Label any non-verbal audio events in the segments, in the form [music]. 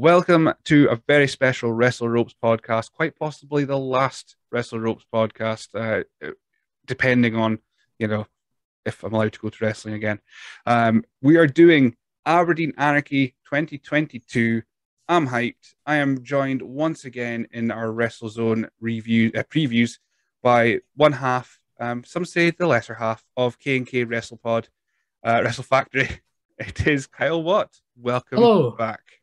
Welcome to a very special Wrestle Ropes podcast, quite possibly the last Wrestle Ropes podcast, uh, depending on, you know, if I'm allowed to go to wrestling again. Um, we are doing Aberdeen Anarchy 2022. I'm hyped. I am joined once again in our WrestleZone review uh, previews by one half, um, some say the lesser half of K and K WrestlePod, uh, Wrestle Factory. [laughs] It is Kyle Watt. Welcome Hello. back.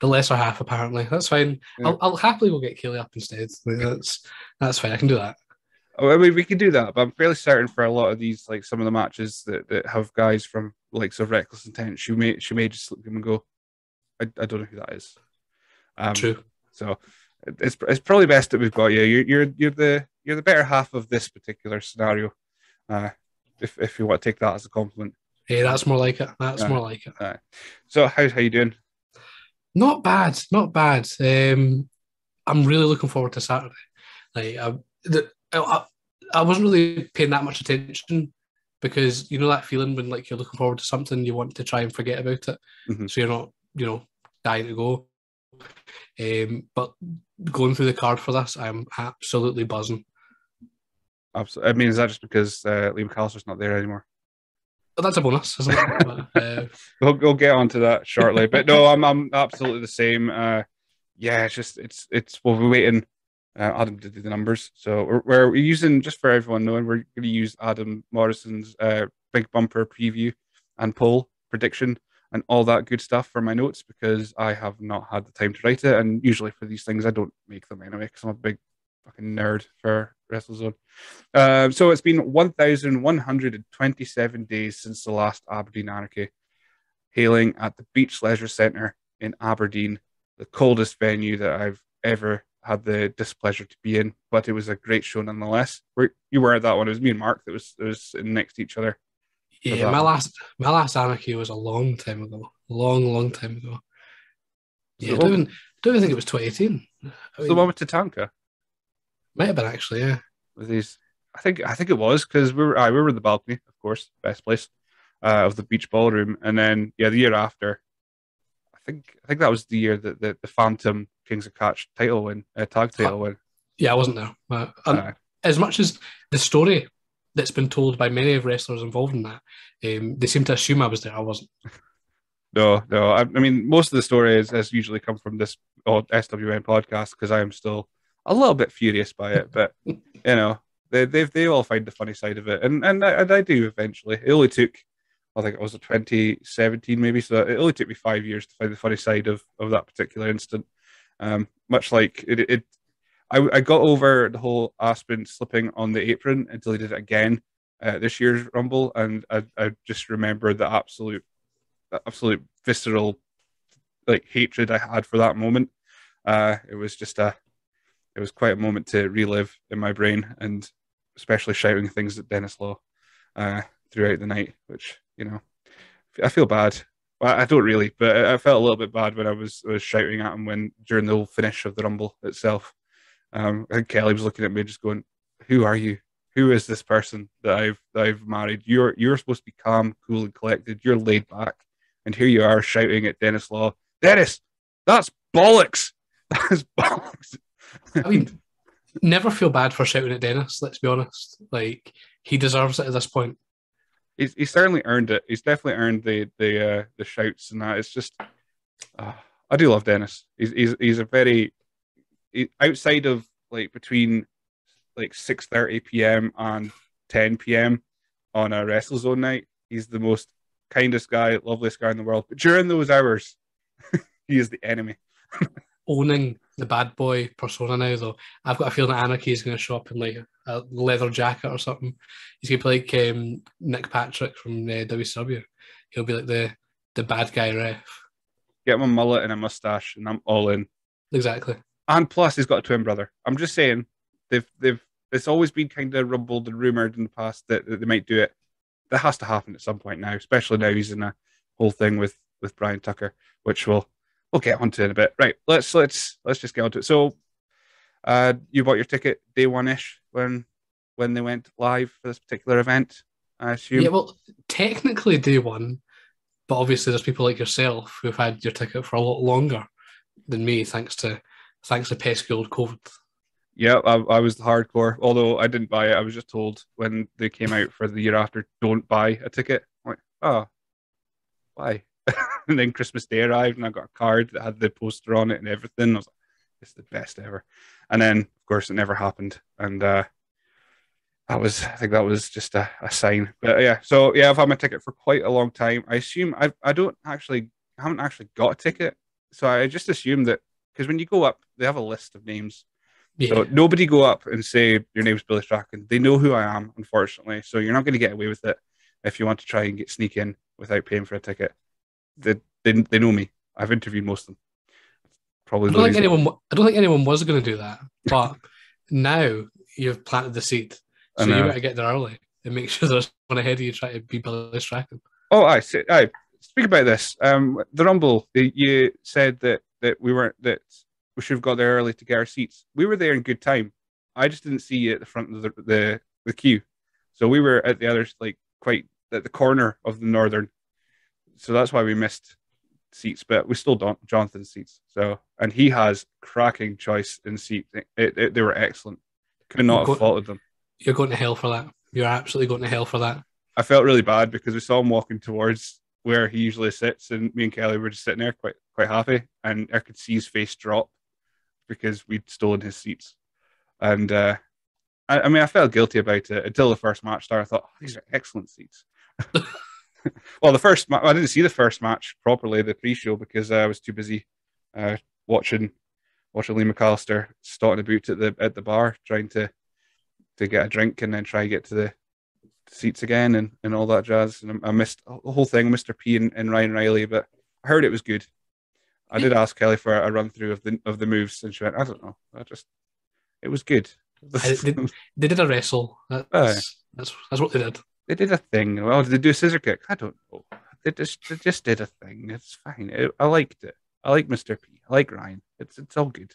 The lesser half apparently. That's fine. Yeah. I'll, I'll happily go get Keely up instead. Like, That's that's fine. I can do that. Oh, I mean, we can do that, but I'm fairly certain for a lot of these, like some of the matches that, that have guys from likes of Reckless Intent, she may she may just look at them and go, I, I don't know who that is. Um, True. So it's it's probably best that we've got you. You're you're you're the you're the better half of this particular scenario. Uh, if if you want to take that as a compliment. Hey, that's more like it. That's Yeah. more like it. So how how you doing? Not bad. Not bad. Um, I'm really looking forward to Saturday. Like I, the, I, I wasn't really paying that much attention because you know that feeling when like you're looking forward to something, you want to try and forget about it, Mhm. so you're not you know dying to go. Um, but going through the card for this, I'm absolutely buzzing. Absolutely. I mean, is that just because uh, Liam McAllister's not there anymore? But that's a bonus, isn't it? [laughs] Uh, We'll, we'll get onto that shortly. but no, I'm I'm absolutely the same. Uh, yeah, it's just it's it's we'll be waiting. Uh, Adam to do the numbers, so we're, we're using just for everyone knowing we're going to use Adam Morrison's uh, big bumper preview and poll prediction and all that good stuff for my notes because I have not had the time to write it, and usually for these things I don't make them anyway because I'm a big fucking nerd for WrestleZone. Um, so it's been 1,127 days since the last Aberdeen Anarchy hailing at the Beach Leisure Centre in Aberdeen, the coldest venue that I've ever had the displeasure to be in. But it was a great show nonetheless. Where you were at that one? It was me and Mark that was that was next to each other. Yeah, my one. last my last anarchy was a long time ago. Long, long time ago. Yeah, I don't even, don't even think it was 2018. I the one with Tatanka might have been actually, yeah. with these. I think I think it was because we were I, we were in the balcony, of course, best place uh, of the beach ballroom, and then yeah, the year after, I think I think that was the year that the, the Phantom Kings of Catch title win, uh, tag title win. Yeah, I wasn't there. But, um, Uh, as much as the story that's been told by many of wrestlers involved in that, um, they seem to assume I was there. I wasn't. [laughs] No, no. I, I mean, most of the story is, has usually come from this old SWN podcast because I am still a little bit furious by it. But [laughs] you know, they they they all find the funny side of it, and and I, and I do eventually. It only took, I think it was a 2017 maybe, so it only took me five years to find the funny side of of that particular instant. Um, much like it, it I, I got over the whole Aspen slipping on the apron until he did it again uh, this year's Rumble, and I, I just remember the absolute, the absolute visceral, like hatred I had for that moment. Uh, it was just a, it was quite a moment to relive in my brain, and especially shouting things at Dennis Law uh, throughout the night, which you know, I feel bad. Well, I don't really, but I felt a little bit bad when I was was shouting at him when during the whole finish of the Rumble itself. Um, Kelly was looking at me, just going, "Who are you? Who is this person that I've that I've married? You're you're supposed to be calm, cool, and collected. You're laid back, and here you are shouting at Dennis Law. Dennis, that's bollocks. [laughs] That's bollocks. I mean, never feel bad for shouting at Dennis. Let's be honest. Like he deserves it at this point. he's, he's certainly earned it. He's definitely earned the the uh, the shouts and that. It's just, uh, I do love Dennis. He's he's he's a very he, outside of like between like six thirty p.m. and ten p.m. on a WrestleZone night. He's the most kindest guy, loveliest guy in the world. But during those hours, [laughs] he is the enemy. [laughs] Owning the bad boy persona now, though. I've got a feeling that Anarchy is going to show up in like a leather jacket or something. He's going to be like um, Nick Patrick from uh, WCW. He'll be like the the bad guy ref. Get him a mullet and a mustache, and I'm all in. Exactly. And plus, he's got a twin brother. I'm just saying, they've they've it's always been kind of rumbled and rumored in the past that, that they might do it. That has to happen at some point now, especially now he's in a whole thing with with Bryan Tucker, which we'll we'll get onto it in a bit. Right, let's let's let's just get onto it. So, uh, you bought your ticket day one ish when when they went live for this particular event. I assume. Yeah, well, technically day one, but obviously there's people like yourself who've had your ticket for a lot longer. than me, thanks to thanks to pesky old COVID. Yeah, I, I was the hardcore. Although I didn't buy it, I was just told when they came out for the year after, don't buy a ticket. I'm like, oh, why? [laughs] and then Christmas Day arrived, and I got a card that had the poster on it and everything. I was like, it's the best ever. And then, of course, it never happened. And uh, that was, I think that was just a, a sign. But yeah, so yeah, I've had my ticket for quite a long time. I assume I, I don't actually, I haven't actually got a ticket. So I just assume that because when you go up, they have a list of names. Yeah. So nobody go up and say your name's Billy Strachan. They know who I am, unfortunately. So you're not going to get away with it if you want to try and get sneak in without paying for a ticket. They, they, they know me. I've interviewed most of them. Probably I don't think anyone. I don't think anyone was going to do that, but [laughs] now you've planted the seed, so you better get there early and make sure [laughs] there's one ahead of you trying to be Billy Strachan. Oh, I see. I speak about this. Um, the Rumble. the- You said that that we weren't that we should have got there early to get our seats. We were there in good time. I just didn't see you at the front of the the, the queue, so we were at the other like quite at the corner of the northern. So that's why we missed seats, but we still don't Jonathan's seats. So and he has cracking choice in seat. It, it, they were excellent. Could not have faulted them. You're going to hell for that. You're absolutely going to hell for that. I felt really bad because we saw him walking towards where he usually sits, and me and Kelly were just sitting there quite quite happy, and I could see his face drop because we'd stolen his seats, and uh, I, I mean I felt guilty about it until the first match started. I thought oh, these are excellent seats. [laughs] well, the first ma- I didn't see the first match properly, the pre-show, because I was too busy uh, watching watching Lee McAllister starting about at the at the bar, trying to to get a drink and then try to get to the seats again and, and all that jazz. And I I missed the whole thing, Mr. P and, and Ryan Riley, but I heard it was good. I did ask Kelly for a run through of the of the moves, and she went, "I don't know, I just it was good." Did- They did a wrestle. That's that's, that's what they did. They did a thing. Well, did they do a scissor kick? I don't know. They just they just did a thing. It's fine. It, I liked it. I like Mr. P. I like Ryan. It's it's all good.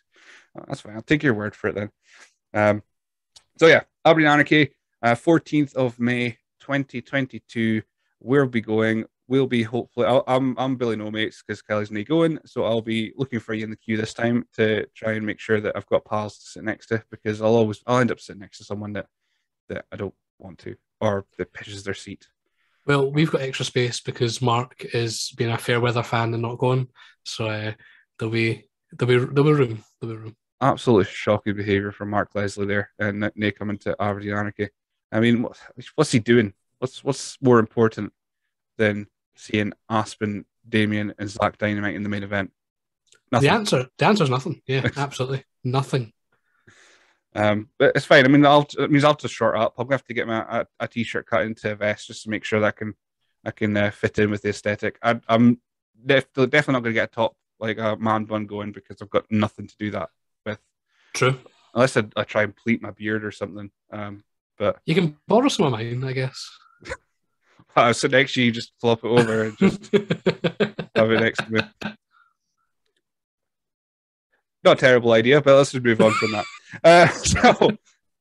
Uh, That's fine. I'll take your word for it then. Um, so yeah, Aberdeen Anarchy, uh, fourteenth of May, twenty twenty two. We'll be going. We'll be hopefully. I'll, I'm I'm Billy No Mates because Kelly's not going, so I'll be looking for you in the queue this time to try and make sure that I've got pals to sit next to because I'll always I'll end up sitting next to someone that that I don't want to or that pitches their seat. Well, we've got extra space because Mark is being a fair weather fan and not going. So uh, there'll be there'll be there'll be room. There'll be room. absolutely shocking behavior from Mark Leslie there, and they coming to Aberdeen Anarchy. I mean, what, what's he doing? What's what's more important than seeing Aspen, Damien, and Zach Dynamite in the main event? Nothing. The answer the answer is nothing. Yeah, [laughs] absolutely nothing. Um, but it's fine. I mean, I'll, it means I'll have to short up. I'm gonna have to get my a, a t-shirt cut into a vest just to make sure that I can I can uh, fit in with the aesthetic. I, I'm def- definitely not gonna get a top like a man bun going because I've got nothing to do that with True. unless I, I try and pleat my beard or something. Um, but You can borrow some of mine, I guess. [laughs] Sit next to you, just flop it over and just [laughs] have it next to me. Not a terrible idea, but let's just move on from that. Uh, [laughs] so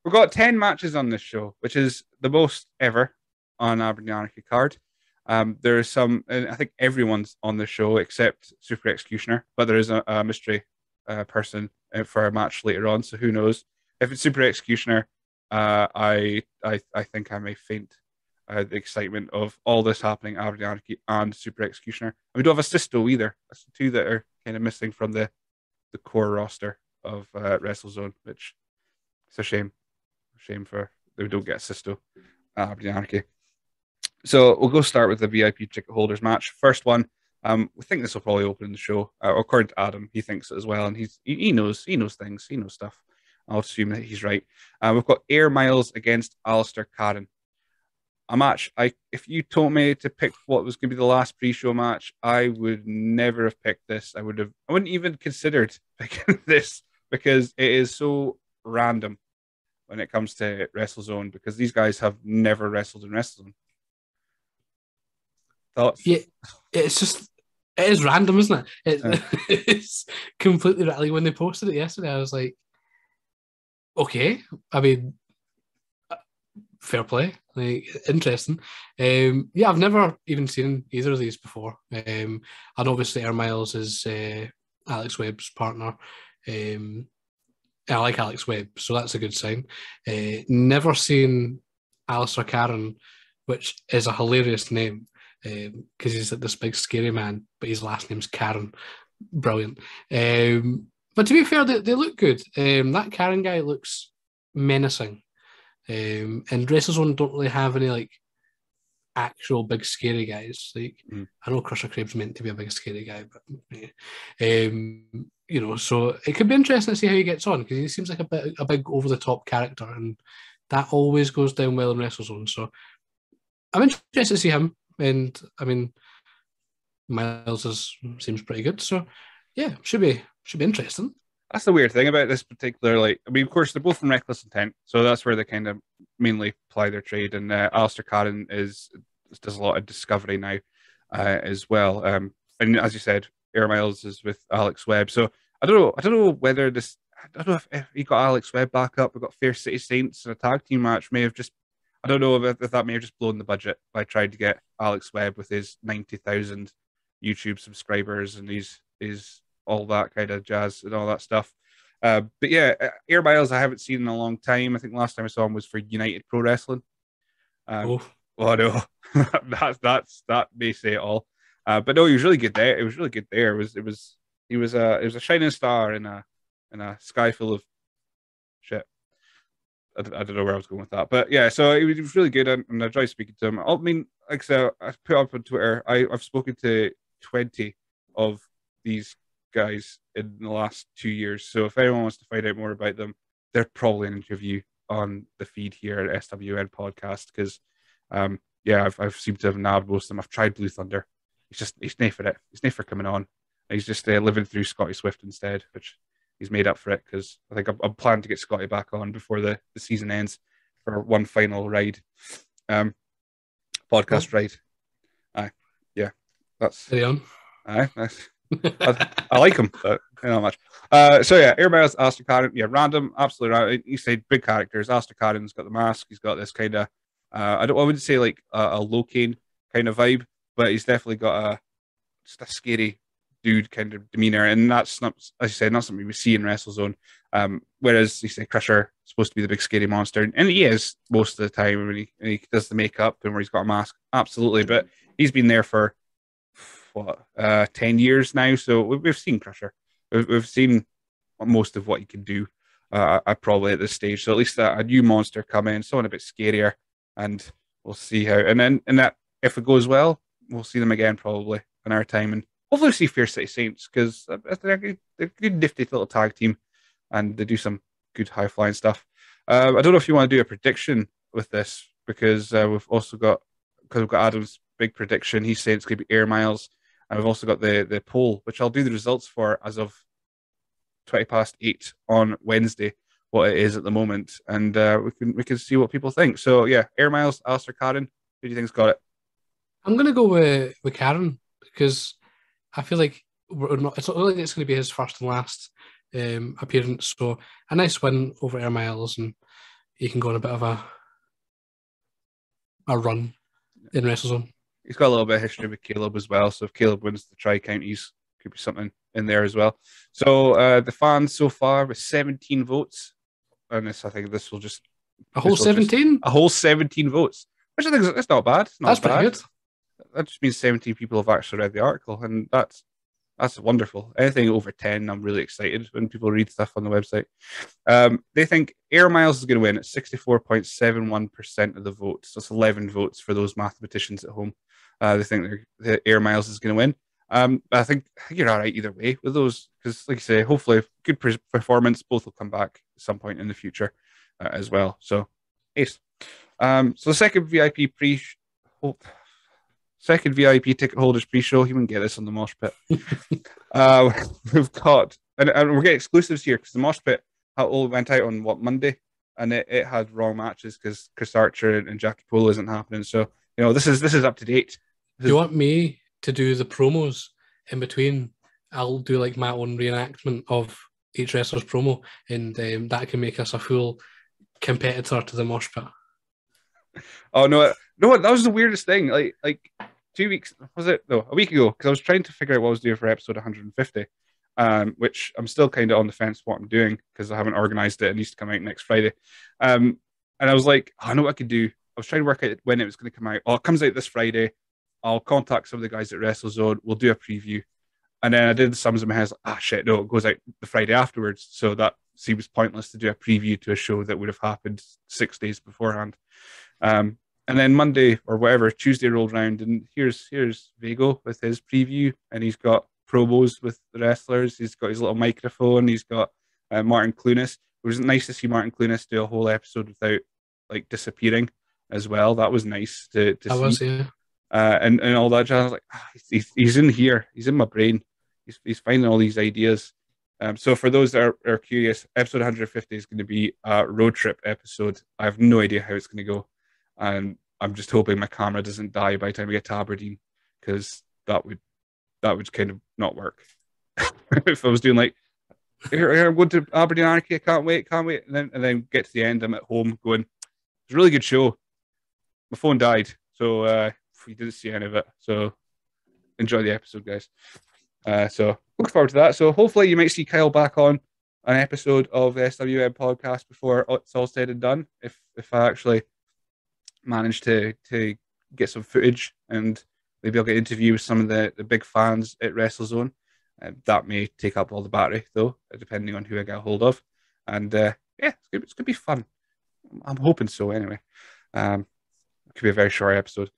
we've got 10 matches on this show, which is the most ever on Aberdeen Anarchy card. Um, there is some, and I think everyone's on the show except Super Executioner, but there is a, a mystery uh, person uh, for a match later on, so who knows? If it's Super Executioner, uh, I, I I think I may faint uh, the excitement of all this happening, Aberdeen Anarchy and Super Executioner. And we don't have a Sisto either. That's the two that are kind of missing from the the core roster of uh, WrestleZone, which it's a shame. Shame for we don't get a Sisto at Aberdeen Anarchy. So we'll go start with the VIP ticket holders match. First one. Um, we think this will probably open the show. Uh, according to Adam, he thinks it as well, and he's he, he knows he knows things, he knows stuff. I'll assume that he's right. Uh, we've got Air Myles against Alastor Kharon a match. I if you told me to pick what was going to be the last pre-show match, I would never have picked this. I would have. I wouldn't even considered [laughs] picking this because it is so random when it comes to WrestleZone because these guys have never wrestled in WrestleZone. Thoughts? Yeah, it's just it is random, isn't it? it Yeah. [laughs] it's completely random. When they posted it yesterday, I was like, okay. I mean, uh, fair play, like interesting. Um, yeah, I've never even seen either of these before. Um, and obviously, Air Myles is uh, Alex Webb's partner. Um, I like Alex Webb, so that's a good sign. Uh, never seen Alastor Kharon, which is a hilarious name because um, he's like this big scary man, but his last name's Kharon. Brilliant. Um, but to be fair, they, they look good. Um, that Kharon guy looks menacing. Um, and WrestleZone don't really have any like actual big scary guys. Like mm. I know Crusher Craib's meant to be a big scary guy, but yeah. um, you know, so it could be interesting to see how he gets on because he seems like a bit a big over the top character, and that always goes down well in WrestleZone. So I'm interested to see him, and I mean, Myles is, seems pretty good. So yeah, should be should be interesting. That's the weird thing about this particular. Like, I mean, of course, they're both from Reckless Intent, so that's where they kind of mainly ply their trade. And uh, Alastor Kharon is does a lot of discovery now uh, as well. Um, and as you said, Air Myles is with Alex Webb. So I don't know. I don't know whether this. I don't know if, if he got Alex Webb back up. We got Fair City Saints in a tag team match. May have just. I don't know if, if that may have just blown the budget by trying to get Alex Webb with his ninety thousand YouTube subscribers and his his all that kind of jazz and all that stuff. Uh, but yeah, uh, Air Myles I haven't seen in a long time. I think last time I saw him was for United Pro Wrestling. Um, oh. oh no, [laughs] that's that's that may say it all. Uh, but no, he was really good there. It was really good there. It was it was he was a it was a shining star in a in a sky full of shit. I, I don't know where I was going with that, but yeah. So it was, it was really good, and, and I enjoyed speaking to him. I mean, like I said, I put up on Twitter. I, I've spoken to twenty of these guys in the last two years. So if anyone wants to find out more about them, they're probably an interview on the feed here at SWN podcast because, um, yeah, I've, I've seemed to have nabbed most of them. I've tried Blue Thunder. He's just he's not for it. He's not for coming on. He's just uh, living through Scotty Swift instead, which he's made up for it because I think I'm, I'm, planning to get Scotty back on before the, the season ends for one final ride, um, podcast oh. ride. Aye, yeah, that's. Stay on. Aye, nice. I, I, like him, but you know much. Uh, so yeah, Airmail's Alastor Kharon. Yeah, random, absolutely random. You say big characters. Alastor Kharon's got the mask. He's got this kind of, uh, I don't, I wouldn't say like a, a Low-Kane kind of vibe, but he's definitely got a just a scary dude kind of demeanor, and that's not, as you said, not something we see in WrestleZone. Um, whereas you say Crusher supposed to be the big scary monster, and he is most of the time when he, when he does the makeup and where he's got a mask, absolutely. But he's been there for what uh, ten years now, so we've seen Crusher. We've seen most of what he can do. Uh, probably at this stage. So at least a, a new monster come in, someone a bit scarier, and we'll see how. And then and that if it goes well, we'll see them again probably in our time, and hopefully see Fair City Saints because they're, they're a good nifty little tag team, and they do some good high flying stuff. Uh, I don't know if you want to do a prediction with this because uh, we've also got because we've got Adam's big prediction. He's saying it's going to be Air Myles. And we've also got the the poll, which I'll do the results for as of twenty past eight on Wednesday. What it is at the moment, and uh, we can we can see what people think. So yeah, Air Myles, Alastor Kharon, who do you think's got it? I'm gonna go with with Kharon because I feel like we're not. It's not like it's going to be his first and last um, appearance. So a nice win over Air Myles, and he can go on a bit of a a run in WrestleZone he's got a little bit of history with Caleb as well. So if Caleb wins the Tri Counties, could be something in there as well. So uh, the fans so far with 17 votes, and this I think this will just a whole 17, a whole 17 votes, which I think is that's not bad. Not that's bad. pretty good. That just means 17 people have actually read the article, and that's that's wonderful. Anything over 10, I'm really excited when people read stuff on the website. Um, they think Air Myles is going to win at 64.71% of the votes. That's 11 votes for those mathematicians at home. Uh, they think the Air Myles is going to win. Um, I think, I think you're all right either way with those because, like I say, hopefully, good performance. Both will come back at some point in the future uh, as well. So, ace. Um, so the second VIP pre, second VIP ticket holders pre-show. You wouldn't get this on the Mosh Pit. [laughs] uh, we've got, and, and, we're getting exclusives here because the Mosh Pit all went out on what Monday, and it, it had wrong matches because Chris Archer and, and Jackie Polo isn't happening. So you know this is this is up to date. Do you want me to do the promos in between? I'll do like my own reenactment of each wrestler's promo, and um, that can make us a full competitor to the mosh pit. [laughs] Oh no, no, that was the weirdest thing. Like, like two weeks was it? No, a week ago, because I was trying to figure out what I was doing for episode 150, um, which I'm still kind of on the fence what I'm doing because I haven't organized it. It needs to come out next Friday. Um, and I was like, oh, I know what I could do. I was trying to work out when it was going to come out. Oh, it comes out this Friday. I'll contact some of the guys at WrestleZone. We'll do a preview. And then I did the sums in my head. Like, ah, shit, no, it goes out the Friday afterwards. So that seems pointless to do a preview to a show that would have happened six days beforehand. Um, and then Monday or whatever, Tuesday rolled around, and here's here's Vago with his preview, and he's got promos with the wrestlers. He's got his little microphone. He's got uh, Martin Clunas. It was nice to see Martin Clunas do a whole episode without like disappearing as well. That was nice to, to I see. was, yeah. Uh, and, and all that. I was like, ah, he's, he's in here. He's in my brain. He's, he's finding all these ideas. Um, so for those that are, are curious, episode 150 is going to be a road trip episode. I have no idea how it's going to go, and I'm just hoping my camera doesn't die by the time we get to Aberdeen, because that would that would kind of not work. [laughs] if I was doing like, here, here I'm going to Aberdeen Anarchy, I can't wait, can't wait, and then and then get to the end, I'm at home going, it's a really good show. My phone died, so uh, we didn't see any of it. So enjoy the episode, guys. Uh, so look forward to that. So hopefully you might see Kyle back on an episode of the SWN podcast before it's all said and done. If if I actually manage to to get some footage and maybe I'll get an interview with some of the, the big fans at WrestleZone. Uh, that may take up all the battery though, depending on who I get hold of. And uh, yeah, it's gonna, it's gonna be fun. I'm hoping so anyway. Um, it could be a very short episode.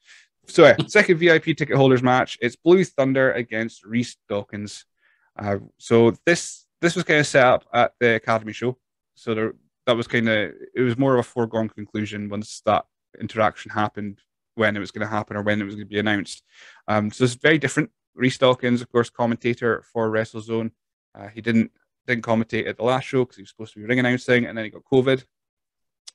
So, yeah, [laughs] second VIP ticket holders match. It's Blue Thunder against Rhys Dawkins. Uh, so this this was kind of set up at the Academy show. So there, that was kind of it was more of a foregone conclusion once that interaction happened, when it was going to happen or when it was going to be announced. Um, so it's very different. Rhys Dawkins, of course, commentator for WrestleZone. Uh, he didn't didn't commentate at the last show because he was supposed to be ring announcing, and then he got COVID,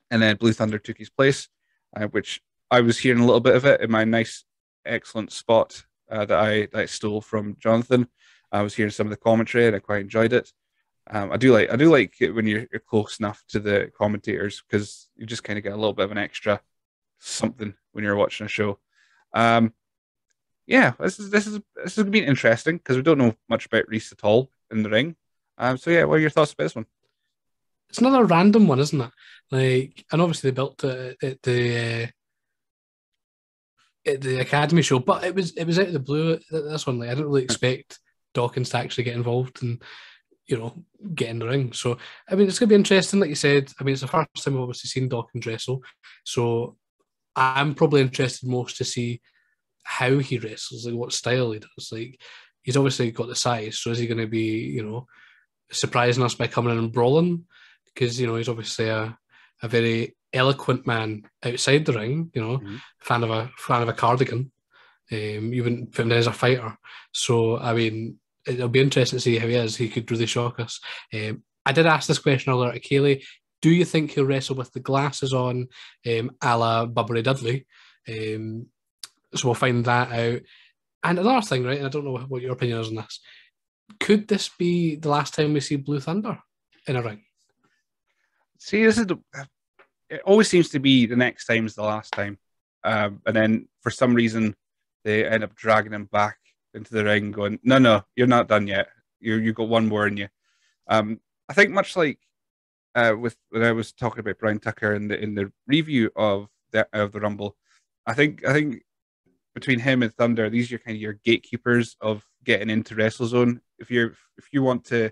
and then Blue Thunder took his place, uh, which I was hearing a little bit of it in my nice, excellent spot uh, that I that I stole from Jonathan. I was hearing some of the commentary and I quite enjoyed it. Um, I do like I do like it when you're, you're close enough to the commentators because you just kind of get a little bit of an extra something when you're watching a show. Um, yeah, this is this is this is going to be interesting because we don't know much about Rhys at all in the ring. Um, so yeah, what are your thoughts about this one? It's another random one, isn't it? Like, and obviously they built it at the uh, at the Academy show, but it was it was out of the blue. This one, like, I didn't really expect Dawkins to actually get involved and you know get in the ring. So I mean, it's to be interesting, like you said. I mean, it's the first time we've obviously seen Dawkins wrestle, so I'm probably interested most to see how he wrestles, like what style he does. Like he's obviously got the size, so is he going to be, you know, surprising us by coming in and brawling? Because you know he's obviously a a very eloquent man outside the ring. You know, mm-hmm. fan of a fan of a cardigan. Um, even put him as a fighter. So I mean, it'll be interesting to see how he is. He could really shock us. Um, I did ask this question earlier to Kaylee. Do you think he'll wrestle with the glasses on, um, a la Bubba Dudley? Um, so we'll find that out. And another thing, right? And I don't know what your opinion is on this. Could this be the last time we see Blue Thunder in a ring? See, this is the, it always seems to be the next time is the last time, um, and then for some reason they end up dragging him back into the ring, going, "No, no, you're not done yet. You you got one more in you." Um, I think much like uh, with when I was talking about Bryan Tucker in the in the review of the of the Rumble, I think I think between him and Thunder, these are kind of your gatekeepers of getting into WrestleZone. If you're if you want to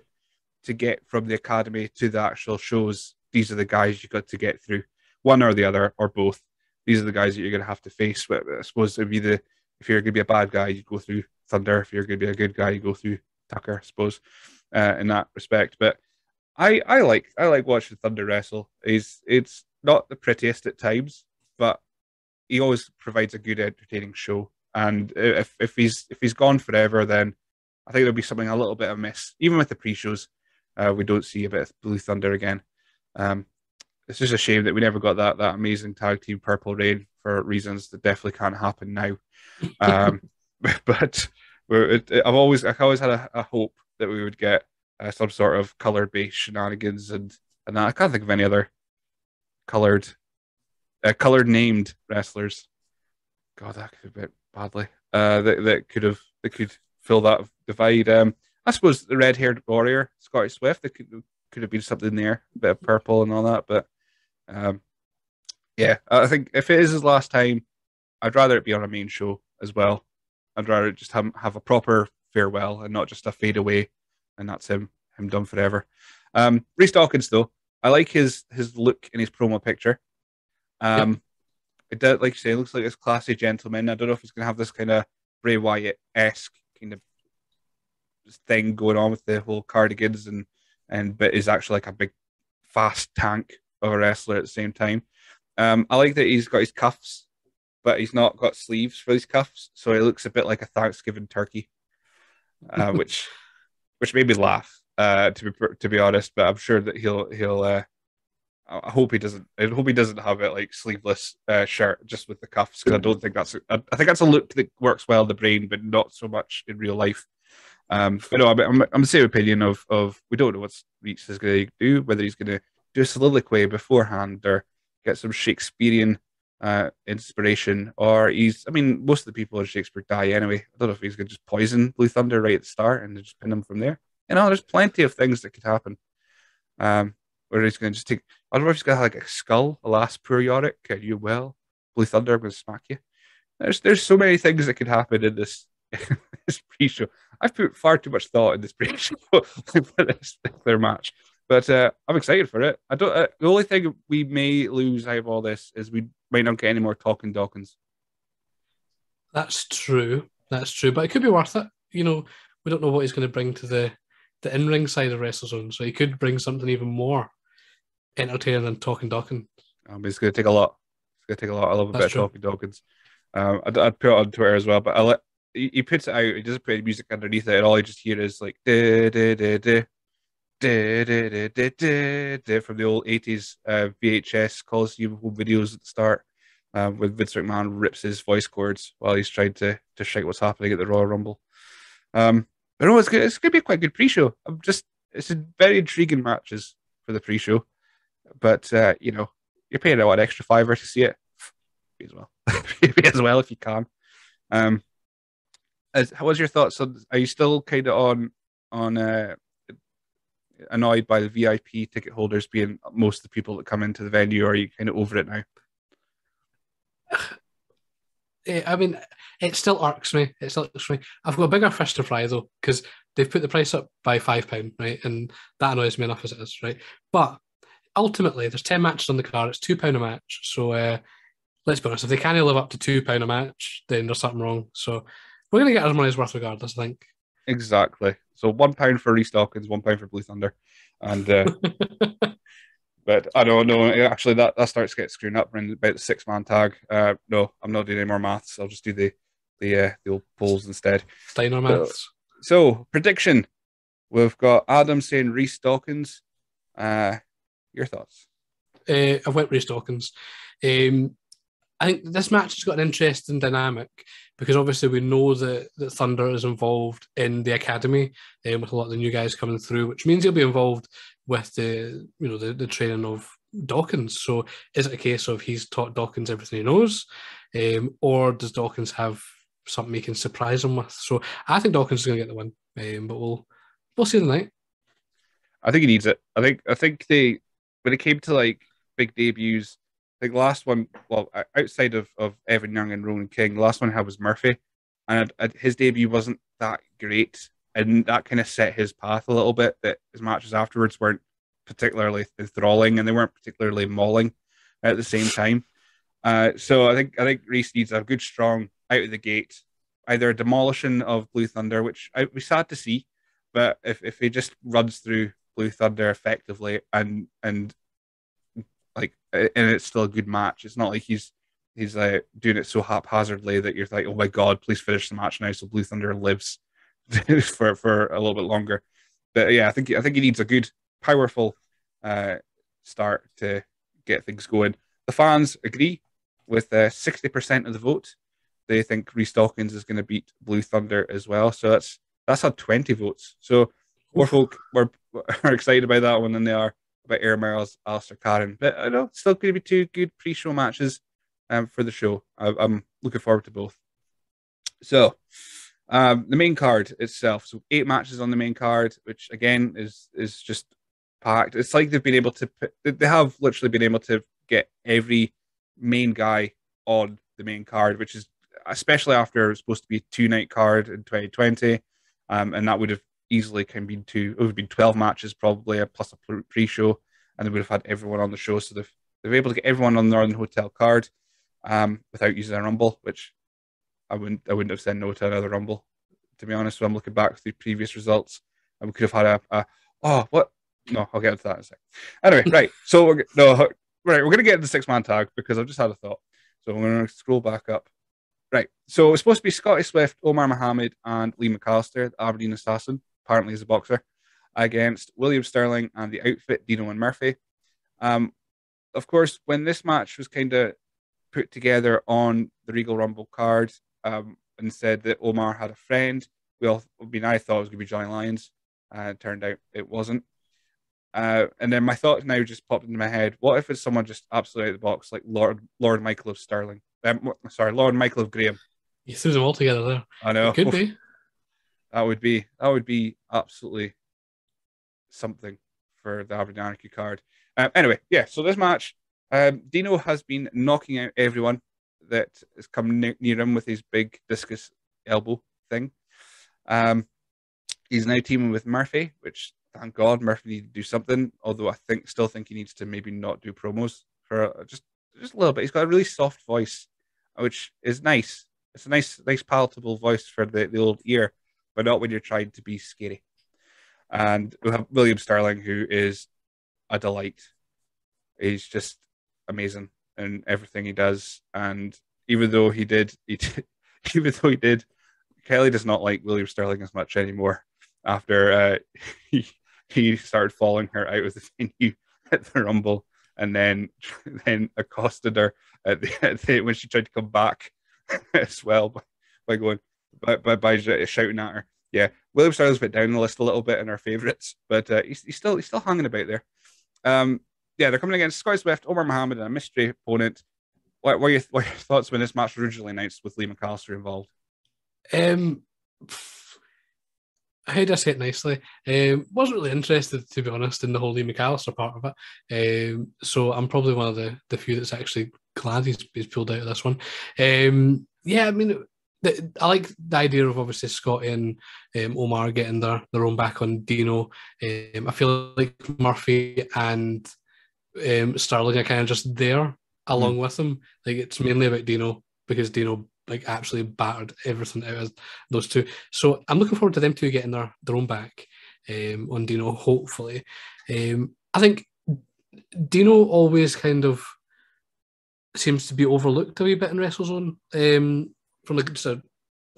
to get from the academy to the actual shows, these are the guys you got to get through, one or the other or both. These are the guys that you're going to have to face. But I suppose it'd be the if you're going to be a bad guy, you go through Thunder. If you're going to be a good guy, you go through Tucker. I suppose uh, in that respect. But I I like I like watching Thunder wrestle. He's it's not the prettiest at times, but he always provides a good, entertaining show. And if if he's if he's gone forever, then I think there'll be something a little bit amiss. Even with the pre-shows, uh, we don't see a bit of Blue Thunder again. Um, it's just a shame that we never got that that amazing tag team Purple Rain for reasons that definitely can't happen now. Um, [laughs] but it, I've always I've always had a, a, hope that we would get uh, some sort of colored based shenanigans and and that. I can't think of any other colored uh, colored named wrestlers. God, that could have been badly. Uh, that that could have that could fill that divide. Um, I suppose the red haired warrior, Scotty Swift, could could have been something there, a bit of purple and all that. But um, yeah, I think if it is his last time, I'd rather it be on a main show as well. I'd rather just have, have a proper farewell and not just a fade away, and that's him him done forever. Um, Rhys Dawkins though, I like his his look in his promo picture. Um, yep. it does, like you say, it looks like this classy gentleman. I don't know if he's gonna have this kind of Bray Wyatt esque kind of thing going on with the whole cardigans and and but is actually like a big fast tank of a wrestler at the same time. Um, I like that he's got his cuffs, but he's not got sleeves for his cuffs, so he looks a bit like a Thanksgiving turkey, uh, [laughs] which which made me laugh. Uh, to be to be honest, but I'm sure that he'll he'll. Uh, I hope he doesn't. I hope he doesn't have it like sleeveless uh, shirt just with the cuffs because I don't think that's. A, I think that's a look that works well in the brain, but not so much in real life. Um, but no, I'm, I'm, I'm the same opinion of of we don't know what Rhys is going to do, whether he's going to do a soliloquy beforehand or get some Shakespearean uh, inspiration, or he's. I mean, most of the people in Shakespeare die anyway. I don't know if he's going to just poison Blue Thunder right at the start and just pin him from there. You know, there's plenty of things that could happen. Um, or he's going to just take. I don't know if he's going to have like a skull. Alas, poor Yorick, you well? Blue Thunder, I'm going to smack you. There's there's so many things that could happen in this [laughs] this pre-show. I've put far too much thought in this pre-show [laughs] for this particular match, but uh, I'm excited for it. I don't. Uh, the only thing we may lose out of all this is we might not get any more talking Dawkins. That's true. That's true, but it could be worth it. You know, we don't know what he's going to bring to the the in ring side of WrestleZone, so he could bring something even more entertaining than talking Dawkins. Um, it's going to take a lot. It's going to take a lot. I love a That's bit true. of talking Dawkins. Um, I'd, I'd, put it on Twitter as well, but I let he, he puts it out. He doesn't put any music underneath it, and all I just hear is like da da da da. From the old 80s uh, VHS Coliseum home videos at the start, um, with Vince McMahon rips his voice cords while he's trying to to shout what's happening at the Royal Rumble. Um, but no, it's. It's going to be quite a good pre-show. I'm just it's a very intriguing matches for the pre-show, but uh, you know you're paying out an extra fiver to see it. Be as well, be as well if you can. Um, as, what was your thoughts on? Are you still kind of on on uh, annoyed by the VIP ticket holders being most of the people that come into the venue, or are you kind of over it now? [sighs] Eh, I mean, it still irks me. It still irks me. I've got a bigger fish to fry though, because they've put the price up by five pound, right? And that annoys me enough as it is, right? But ultimately, there's ten matches on the card. It's two pound a match. So uh, let's be honest, if they can't live up to two pound a match, then there's something wrong. So we're gonna get our money's worth regardless. I think. Exactly. So one pound for Rhys Dawkins, one pound for Blue Thunder, and. Uh, [laughs] but I don't know. Actually, that, that starts to get screwed up around about the six man tag. Uh, no, I'm not doing any more maths. I'll just do the the uh, the old polls instead. Steiner maths. So, so prediction: We've got Adam saying Rhys Dawkins. Uh, your thoughts? Uh, I went Rhys Dawkins. Um, I think this match has got an interesting dynamic because obviously we know that, that Thunder is involved in the academy um, with a lot of the new guys coming through, which means he'll be involved with the you know the, the training of Dawkins. So is it a case of he's taught Dawkins everything he knows, um, or does Dawkins have something he can surprise him with? So I think Dawkins is going to get the win, um, but we'll we'll see tonight. I think he needs it. I think I think they when it came to like big debuts, I think last one, well, outside of, of Evan Young and Ronan King, the last one I had was Murphy, and his debut wasn't that great, and that kind of set his path a little bit. That his matches afterwards weren't particularly enthralling, and they weren't particularly mauling at the same time. Uh, so I think I think Rhys needs a good, strong out of the gate, either a demolition of Blue Thunder, which I'd be sad to see, but if if he just runs through Blue Thunder effectively and and like, and it's still a good match. It's not like he's he's like doing it so haphazardly that you're like, oh my god, please finish the match now so Blue Thunder lives [laughs] for for a little bit longer. But yeah, I think I think he needs a good, powerful uh, start to get things going. The fans agree with uh, sixty uh, percent of the vote. They think Rhys Dawkins is going to beat Blue Thunder as well. So that's that's had twenty votes. So more folk were, are [laughs] excited about that one than they are about Air Myles, Alastor Kharon. But I know it's still going to be two good pre-show matches um, for the show. I, am looking forward to both. So, Um, the main card itself, so eight matches on the main card, which again is is just packed. It's like they've been able to they have literally been able to get every main guy on the main card, which is especially after it was supposed to be a two night card in 2020, um, and that would have easily can been two. It would have been 12 matches probably plus a pre show, and they would have had everyone on the show. So they've they're able to get everyone on the Northern Hotel card um, without using a rumble, which I wouldn't I wouldn't have said no to another rumble. To be honest, when I'm looking back through previous results, and we could have had a, a oh what no I'll get into that in a second. Anyway, [laughs] right. So we're no right we're gonna get into the six man tag because I've just had a thought. So I'm gonna scroll back up. Right. So it's supposed to be Scotty Swift, Umar Mohammed, and Lee McAllister, the Aberdeen assassin, apparently is a boxer, against William Sterling and the outfit Dino and Murphy. Um, of course, when this match was kind of put together on the Regal Rumble card um, and said that Umar had a friend. We all, I mean, I thought it was going to be Johnny Lions. Uh, turned out it wasn't. Uh, and then my thought now just popped into my head: What if it's someone just absolutely out of the box, like Lord Lord Michael of Sterling? Um, sorry, Lord Michael of Graham. You threw them all together there. I know. It could be. That would be that would be absolutely something for the Aberdeen Anarchy card. Um, anyway, yeah. So this match, um, Dino has been knocking out everyone that has come near, near him with his big discus elbow thing. Um, he's now teaming with Murphy, which thank God Murphy needed to do something. Although I think still think he needs to maybe not do promos for just just a little bit. He's got a really soft voice, which is nice. It's a nice, nice palatable voice for the, the old ear, but not when you're trying to be scary. And we have William Sterling, who is a delight. He's just amazing in everything he does. And even though he did, he did, [laughs] even though he did, Kelly does not like William Sterling as much anymore after uh, [laughs] he he started following her out of the venue [laughs] at the Rumble, and then then accosted her at the, at the when she tried to come back as well by, by going by, by, by shouting at her. Yeah, William Sterling's been down the list a little bit in our favourites, but uh, he's, he's still he's still hanging about there. Um, yeah, they're coming against Scotty Swift, Umar Mohammed, and a mystery opponent. What, what, are your, what are your thoughts when this match originally announced with Lee McAllister involved? Um, how do I say it nicely? Um, wasn't really interested, to be honest, in the whole Lee McAllister part of it. Um, so I'm probably one of the, the few that's actually glad he's, he's pulled out of this one. Um, yeah, I mean, the, I like the idea of obviously Scott and um, Umar getting their, their own back on Dino. Um, I feel like Murphy and um, Sterling are kind of just there along mm. with him. Like it's mainly about Dino because Dino like absolutely battered everything out of those two. So I'm looking forward to them two getting their, their own back um, on Dino, hopefully. Um, I think Dino always kind of seems to be overlooked a wee bit in WrestleZone. Um, from like just a,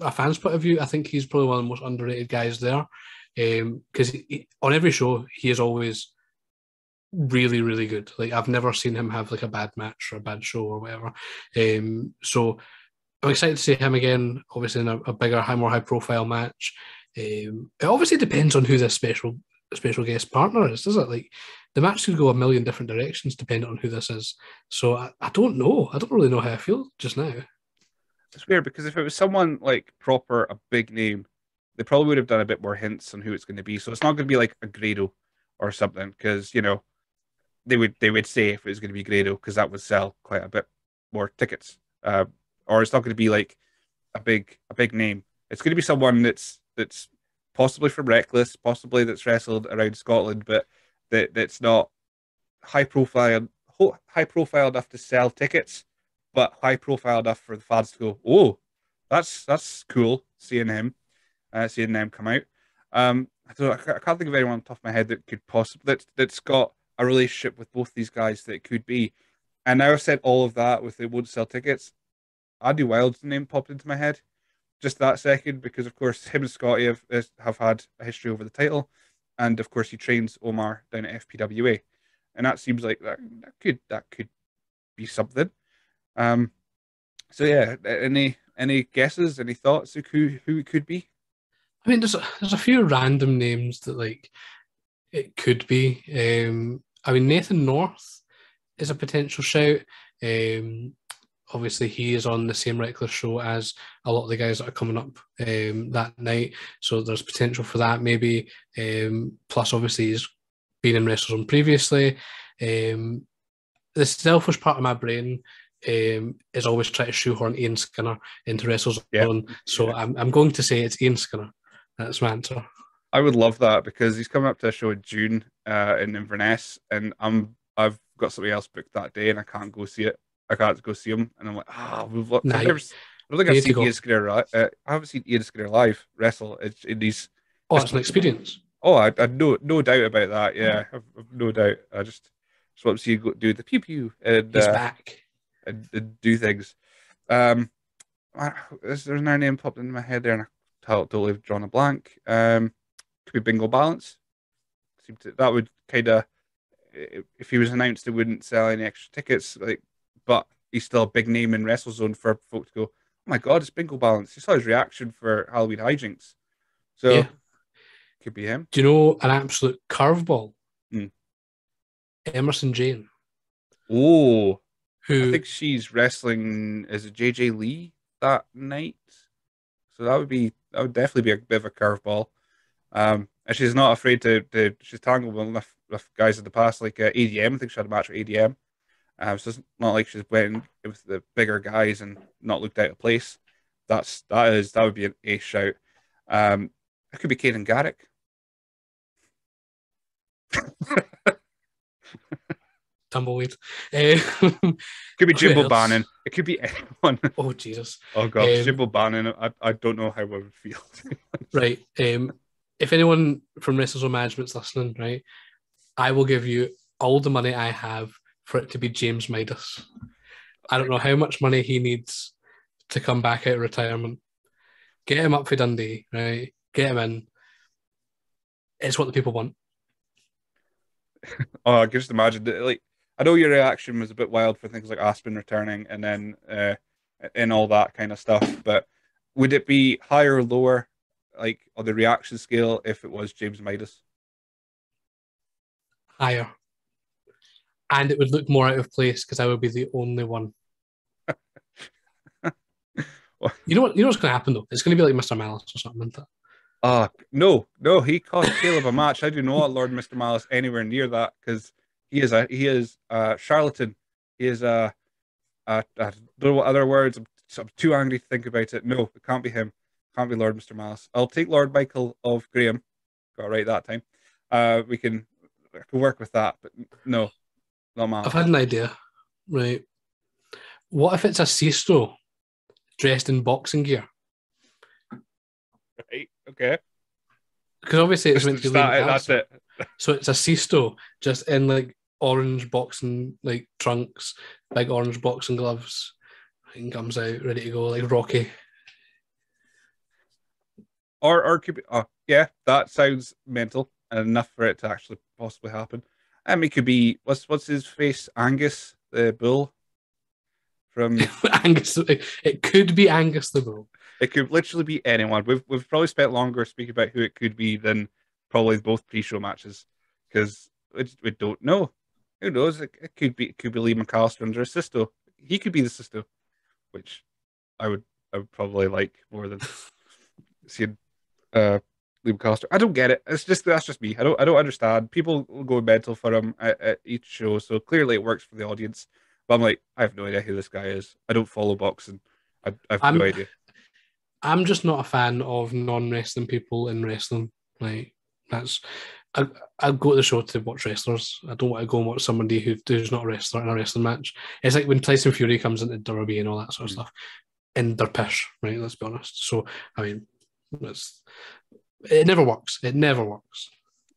a fan's point of view, I think he's probably one of the most underrated guys there. Because um, on every show, he is always really, really good. Like I've never seen him have like a bad match or a bad show or whatever. Um, so I'm excited to see him again. Obviously, in a, a bigger, high, more high profile match. Um, it obviously depends on who this special special guest partner is, does it? Like the match could go a million different directions depending on who this is. So I, I don't know. I don't really know how I feel just now. It's weird because if it was someone like proper, a big name, they probably would have done a bit more hints on who it's going to be. So it's not going to be like a Grado or something because you know they would they would say if it was going to be Grado because that would sell quite a bit more tickets. Uh, or it's not going to be like a big a big name. It's going to be someone that's that's possibly from Reckless, possibly that's wrestled around Scotland, but that that's not high profile high profile enough to sell tickets, but high profile enough for the fans to go, oh, that's that's cool seeing him, uh, seeing them come out. Um, I don't I can't think of anyone on top of my head that could possibly that that's got a relationship with both these guys that could be. And now I've said all of that with they won't sell tickets. Andy Wild's name popped into my head just that second because, of course, [laughs] him and Scotty have, have had a history over the title. And of course, he trains Umar down at FPWA. And that seems like that, that could that could be something. Um, so yeah, any any guesses, any thoughts of who who it could be? I mean, there's a, there's a few random names that like it could be. Um, I mean, Nathan North is a potential shout. Um, obviously he is on the same reckless show as a lot of the guys that are coming up um, that night. So there's potential for that maybe. Um, plus, obviously, he's been in WrestleZone previously. Um, the selfish part of my brain um, is always try to shoehorn Ian Skinner into WrestleZone. Yeah. So Yeah. I'm, I'm going to say it's Ian Skinner. That's my answer. I would love that because he's coming up to a show in June uh, in Inverness, and I'm I've got something else booked that day, and I can't go see it. I can't go see him, and I'm like, ah, we've. I've never, I don't think I've seen. Ian Skinner. Uh, I haven't seen Ian Skinner live wrestle. It's in these. Oh, it's an experience. Oh, I, I no no doubt about that. Yeah, I've, I've no doubt. I just just want to see you go do the pew pew and, He's uh, back. Do things. Um, there's, there's another name popped into my head there, and I totally drawn a blank. Um, could be Bingo Balance. To, that would kind of, if he was announced, it wouldn't sell any extra tickets. Like, but he's still a big name in WrestleZone for folk to go. Oh my God, it's Bingo Balance. You saw his reaction for Halloween hijinks, so Yeah. could be him. Do you know an absolute curveball? Hmm. Emerson Jane, Oh, who I think she's wrestling is it JJ Lee that night. So that would be that would definitely be a bit of a curveball. Um, and she's not afraid to, to she's tangled with enough with guys in the past like uh, ADM. I think she had a match with ADM. Um, so it's not like she's went with the bigger guys and not looked out of place. That's that is that would be an ace shout. Um, it could be Kaden Garrick. [laughs] tumbleweed. Eh, [laughs] Could be Jimbo? Bannon. It could be [laughs] anyone. oh Jesus! Oh god, Um, Jimbo Bannon. I, I don't know how I would feel. [laughs] Right. Um, if anyone from WrestleZone Management's listening, right, I will give you all the money I have for it to be James Midas. I don't know how much money he needs to come back out of retirement. Get him up for Dundee, right? Get him in. It's what the people want. Oh, I can just imagine that. Like, I know your reaction was a bit wild for things like Aspen returning and then uh, and all that kind of stuff. But would it be higher or lower, like on the reaction scale, if it was James Midas? higher. And it would look more out of place because I would be the only one. [laughs] you know what? You know what's going to happen though? It's going to be like Mr. Malice or something. Isn't it? Ah, no, no, he cost Caleb a match. I do not Lord Mister Malice anywhere near that because he is a he is a charlatan. He is a, a, a don't know what other words. I'm, I'm too angry to think about it. No, it can't be him. Can't be Lord Mister Malice. I'll take Lord Michael of Graham. Got it right that time. Uh, we can I can work with that, but no, not Malice. I've had an idea, right? What if it's a Sisto dressed in boxing gear? Right? Okay, Because obviously it's meant to be that- that's it. So it's a Sisto just in like orange boxing like trunks, big orange boxing gloves, and comes out ready to go like Rocky. Or or could be. Oh, yeah, that sounds mental and enough for it to actually possibly happen. Um, it could be what's what's his face, Angus the bull. From [laughs] Angus, it could be Angus the Bull. it could literally be anyone. We've we've probably spent longer speaking about who it could be than probably both pre-show matches because we, we don't know. Who knows? It, it could be it could be Lee McAllister under a Sisto. He could be the Sisto, which I would I would probably like more than [laughs] seeing uh, Lee McAllister. I don't get it. It's just that's just me. I don't I don't understand. People go mental for him at, at each show, so clearly it works for the audience. But I'm like, I have no idea who this guy is. I don't follow boxing. I, I have I'm- no idea. I'm just not a fan of non-wrestling people in wrestling. Like that's, I I go to the show to watch wrestlers. I don't want to go and watch somebody who, who's not a wrestler in a wrestling match. It's like when Tyson Fury comes into Derby and all that sort of Mm. stuff, and they're pish, right? Let's be honest. So I mean, it's it never works. It never works.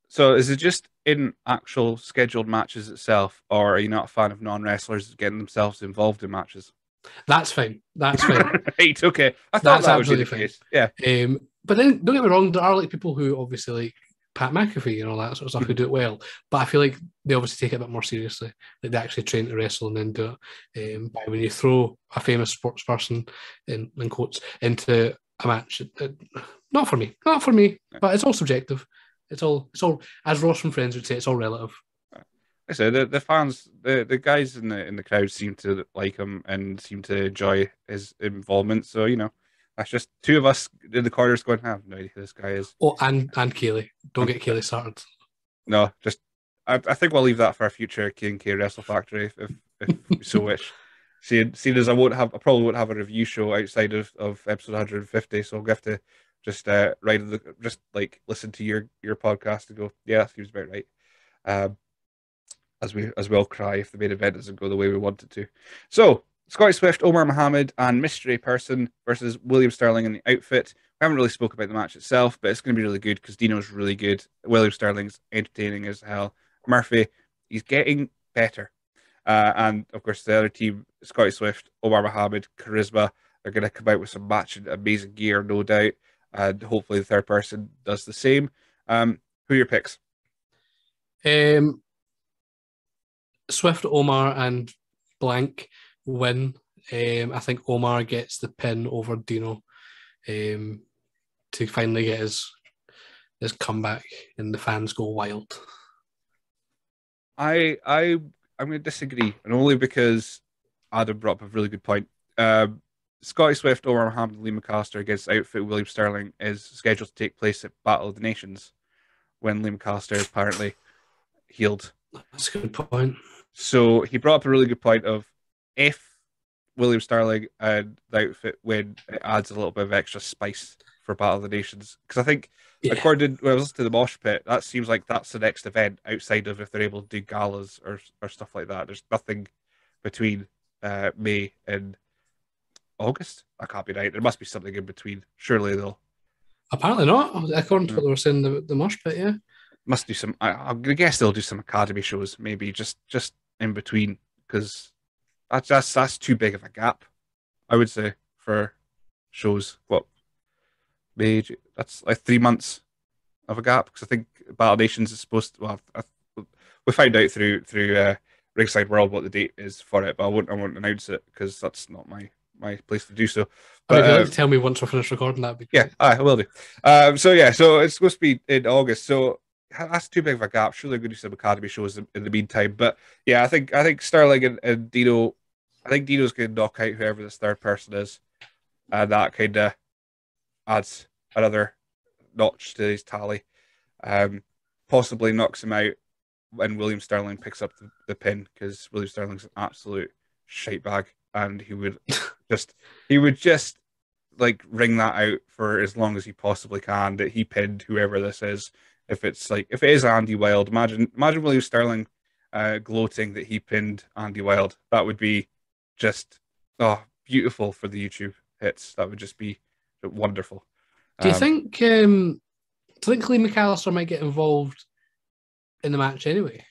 So is it just in actual scheduled matches itself, or are you not a fan of non wrestlers getting themselves involved in matches? That's fine. That's fine. [laughs] right, okay. I thought That's that would be the absolutely fine. case. Yeah. Um, but then don't get me wrong, there are like people who obviously like Pat McAfee and all that sort of stuff who do it well. But I feel like they obviously take it a bit more seriously. Like they actually train to wrestle and then do it. Um, but when you throw a famous sports person in, in quotes into a match, not for me, not for me. But it's all subjective. It's all it's all as Ross from Friends would say, it's all relative. I said the, the fans, the, the guys in the in the crowd seem to like him and seem to enjoy his involvement. So you know, that's just two of us in the corners going, I have no idea who this guy is. Oh, and and Kaylee. Don't get Kaylee started. No, just I, I think we'll leave that for a future K and K Wrestle Factory if if, you so wish. [laughs] Seeing, seeing as I won't have, I probably won't have a review show outside of, of episode 150, so I'll have to just uh, write the, just like listen to your your podcast and go, yeah, that seems about right. Um, as we as well cry if the main event doesn't go the way we want it to. So Scotty Swift, Umar Mohammed, and Mystery Person versus William Sterling in the outfit. We haven't really spoke about the match itself, but it's going to be really good because Dino's really good. William Sterling's entertaining as hell. Murphy, he's getting better. Uh, and of course, the other team, Scotty Swift, Umar Mohammed, Charisma, they're going to come out with some matching amazing gear, no doubt. And hopefully, the third person does the same. Um, who are your picks? Um, Swift, Umar, and Blank win. Um, I think Umar gets the pin over Dino um, to finally get his his comeback, and the fans go wild. I I I'm going to disagree, and only because Adam brought up a really good point. Um, Scotty Swift, Umar Mohammed, Lee McAllister against Outfit William Sterling is scheduled to take place at Battle of the Nations when Lee McAllister is apparently healed. That's a good point. So he brought up a really good point of if William Sterling and the outfit win, it adds a little bit of extra spice for Battle of the Nations. Because I think, Yeah. according when I was listening to the Mosh Pit, that seems like that's the next event outside of if they're able to do galas or or stuff like that. There's nothing between uh, May and August. That can't be right. There must be something in between. Surely they'll Apparently not, according to what they were saying the, the mosh pit, yeah. must do some. I, I'm guess they'll do some academy shows, maybe just just in between, because that's that's that's too big of a gap. I would say for shows. What? May that's like three months of a gap because I think Battle Nations is supposed to. Well, I, we find out through through uh, Ringside World what the date is for it, but I won't I won't announce it because that's not my my place to do so. I mean, But, uh, tell me once we're finished recording, that'd be yeah, I will do. Um, so yeah, so it's supposed to be in August. So that's too big of a gap. Sure, they're going to do some academy shows in, in the meantime. But yeah, I think I think Sterling and, and Dino, I think Dino's going to knock out whoever this third person is, and that kind of adds another notch to his tally. Um, possibly knocks him out when William Sterling picks up the, the pin because William Sterling's an absolute shite bag, and he would [laughs] just he would just like ring that out for as long as he possibly can that he pinned whoever this is. If it's like if it is Andy Wild, imagine imagine William Sterling uh, gloating that he pinned Andy Wild. That would be just oh beautiful for the YouTube hits. That would just be wonderful. Do you Um, think um do you think Lee McAllister might get involved in the match anyway?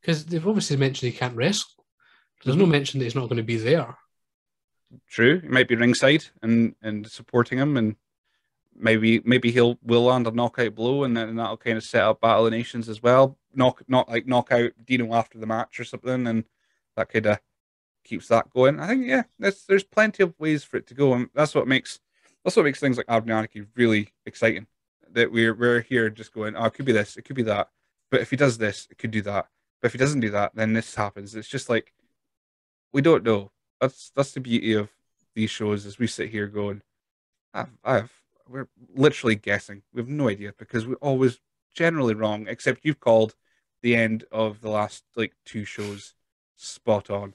Because they've obviously mentioned he can't wrestle. There's Mm-hmm. no mention that he's not going to be there. True, he might be ringside and and supporting him, and maybe maybe he'll will land a knockout blow, and then that'll kind of set up Battle of Nations as well. Knock not like knock out Dino after the match or something, and that kind of keeps that going. I think yeah, there's there's plenty of ways for it to go, and that's what makes that's what makes things like Abnyaniki really exciting. That we're we're here just going, oh, it could be this, it could be that, but if he does this, it could do that. But if he doesn't do that, then this happens. It's just like we don't know that's that's the beauty of these shows as we sit here going I've, I've we're literally guessing. We have no idea because we're always generally wrong except you've called the end of the last like two shows spot on.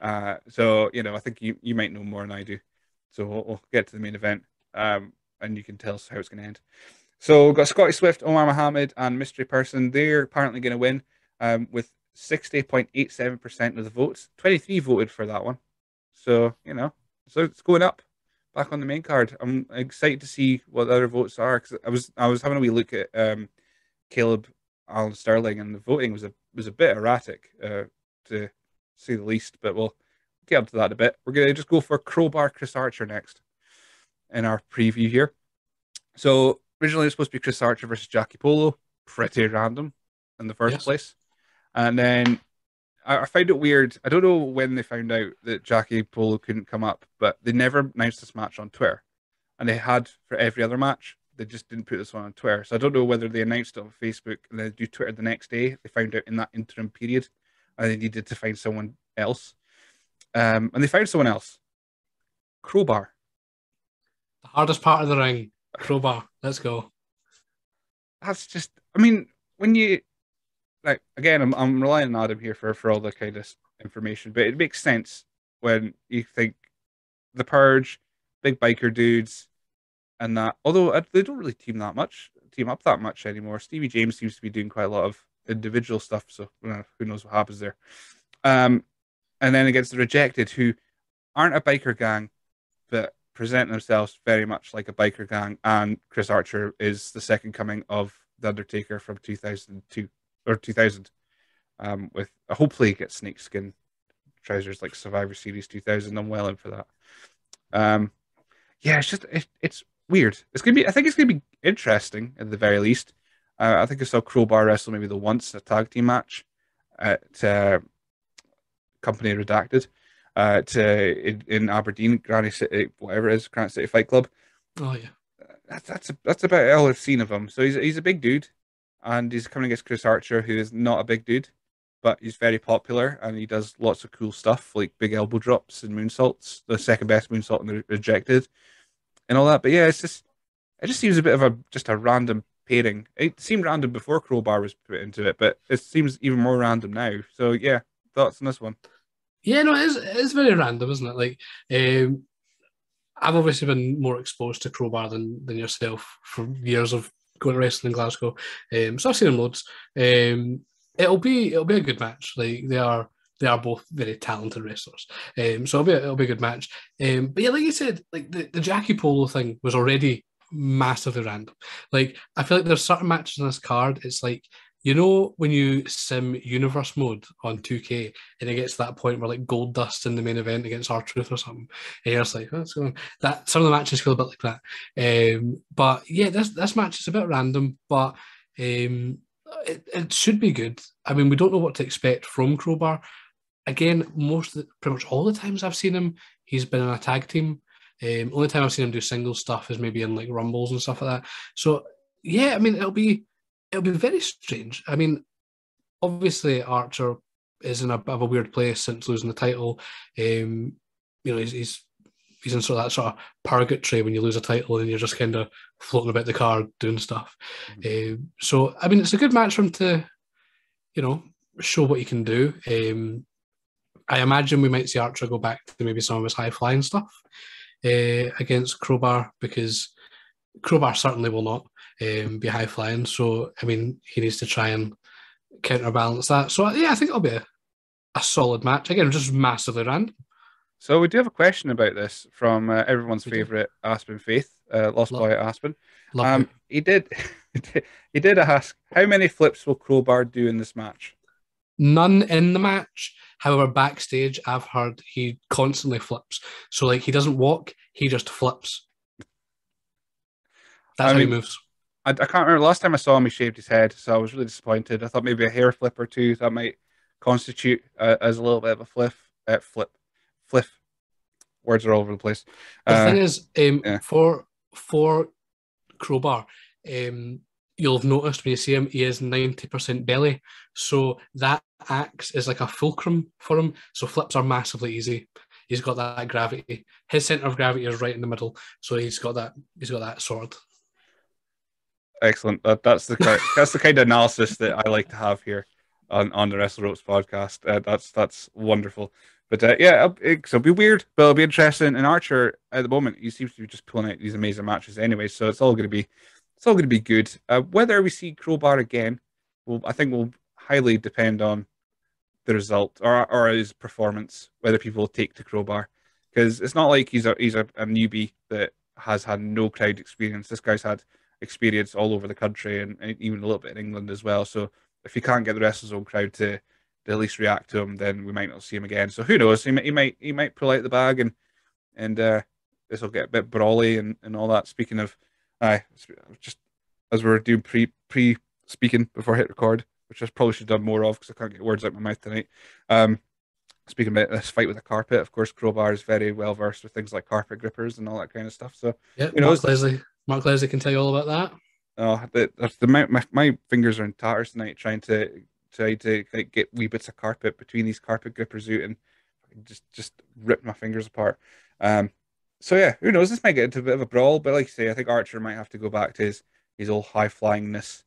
Uh so you know i think you you might know more than i do. So we'll, we'll get to the main event um and you can tell us how it's going to end. So we've got scotty swift umar mohammed and mystery person. They're apparently going to win um with 60.87% of the votes. 23 voted for that one. So you know, so it's going up back on the main card. I'm excited to see what the other votes are because I was I was having a wee look at um, Caleb Alan Sterling and the voting was a was a bit erratic uh, to say the least. But we'll get up to that a bit. We're gonna just go for Krobar Chris Archer next in our preview here. So originally it was supposed to be Chris Archer versus Jackie Polo, pretty random in the first Yes. place, and then I, I find it weird. I don't know when they found out that Jackie Polo couldn't come up, but they never announced this match on Twitter, and they had for every other match. they just didn't put this one on Twitter. So I don't know whether they announced it on Facebook and then do Twitter the next day. They found out in that interim period and they needed to find someone else. Um, and they found someone else. Krobar. The hardest part of the ring. Krobar. Let's go. That's just I mean, when you like again, I'm I'm relying on Adam here for, for all the kind of information, but it makes sense when you think the purge, big biker dudes, and that. Although uh, they don't really team that much, team up that much anymore. Stevie James seems to be doing quite a lot of individual stuff, so who knows what happens there. Um, and then against the rejected, who aren't a biker gang, but present themselves very much like a biker gang. And Chris Archer is the second coming of the Undertaker from 2002 or 2000. Um, with uh, hopefully get snakeskin trousers like Survivor Series 2000. I'm well in for that. Um, yeah, it's just it, it's weird. It's gonna be. I think it's gonna be interesting at the very least. Uh, I think I saw Krobar wrestle maybe the once a tag team match at uh, Company Redacted uh, to in, in, Aberdeen, Granite City, whatever it is, Granite City Fight Club. Oh yeah, that's that's a, that's about all I've seen of him. So he's he's a big dude, and he's coming against Chris Archer, who is not a big dude, but he's very popular and he does lots of cool stuff like big elbow drops and moonsaults, the second best moonsault in the rejected, and all that. But yeah, it's just it just seems a bit of a just a random pairing. It seemed random before Krobar was put into it, but it seems even more random now. So yeah, thoughts on this one? Yeah, no, it is, it is very random, isn't it? Like, um, I've obviously been more exposed to Krobar than, than yourself for years of going to wrestling in Glasgow. Um, so I've seen them loads. Um, it'll be it'll be a good match. Like they are they are both very talented wrestlers. Um, so it'll be a, it'll be a good match. Um, but yeah, like you said, like the, the Jackie Polo thing was already massively random. Like I feel like there's certain matches in this card. It's like you know when you sim universe mode on 2K and it gets to that point where like gold dust in the main event against R-Truth or something, and you're just like, oh, going That some of the matches feel a bit like that. Um, but yeah, this this match is a bit random, but um, it, it should be good. I mean, we don't know what to expect from Krobar. Again, most the, pretty much all the times I've seen him, he's been in a tag team. Um, only time I've seen him do single stuff is maybe in like rumbles and stuff like that. So yeah, I mean, it'll be it'll be very strange. I mean, obviously Archer is in a bit of a weird place since losing the title. Um, you know, he's, he's he's in sort of that sort of purgatory when you lose a title and you're just kind of floating about the card doing stuff. Mm-hmm. Um, so I mean, it's a good match for him to, you know, show what he can do. Um, I imagine we might see Archer go back to maybe some of his high flying stuff uh, against Krobar because Krobar certainly will not um, be high flying. So I mean, he needs to try and counterbalance that. So yeah, I think it'll be a, a solid match. Again, just massively random. So we do have a question about this from uh, everyone's favorite Aspen Faith, uh, Lost Love. Boy at Aspen. Um, he did [laughs] he did ask how many flips will Krobar do in this match? None in the match. However, backstage, I've heard he constantly flips. So like he doesn't walk, he just flips. That's I how mean, he moves. I, I can't remember. Last time I saw him, he shaved his head, so I was really disappointed. I thought maybe a hair flip or two that might constitute uh, as a little bit of a flip. Uh, flip, flip. Words are all over the place. The uh, thing is, um, yeah. for for Krobar, um, you'll have noticed when you see him, he is ninety percent belly, so that acts as like a fulcrum for him. So flips are massively easy. He's got that gravity. His center of gravity is right in the middle, so he's got that. He's got that sword. Excellent. That, that's the kind, that's the kind of analysis that I like to have here on, on the Wrestle Ropes podcast. Uh, that's that's wonderful. But uh, yeah, it, so it'll be weird, but it'll be interesting. And Archer at the moment, he seems to be just pulling out these amazing matches anyway. So it's all going to be it's all going to be good. Uh, whether we see Krobar again, will I think will highly depend on the result or or his performance, whether people take to Krobar, because it's not like he's a he's a, a newbie that has had no crowd experience. This guy's had experience all over the country and, and, even a little bit in England as well. So if you can't get the rest of his own crowd to, to at least react to him, then we might not see him again. So who knows? He might he might, he might pull out the bag and and uh, this will get a bit brawly and, and all that. Speaking of, I uh, just as we are doing pre pre speaking before I hit record, which I probably should have done more of because I can't get words out my mouth tonight. Um, speaking about this fight with a carpet, of course, Krobar is very well versed with things like carpet grippers and all that kind of stuff. So yeah, you know, Leslie Mark Leslie can tell you all about that. Oh, the, the my, my, my fingers are in tatters tonight trying to try to like, get wee bits of carpet between these carpet grippers out and just just rip my fingers apart. Um, so yeah, who knows? This might get into a bit of a brawl, but like I say, I think Archer might have to go back to his his old high flyingness.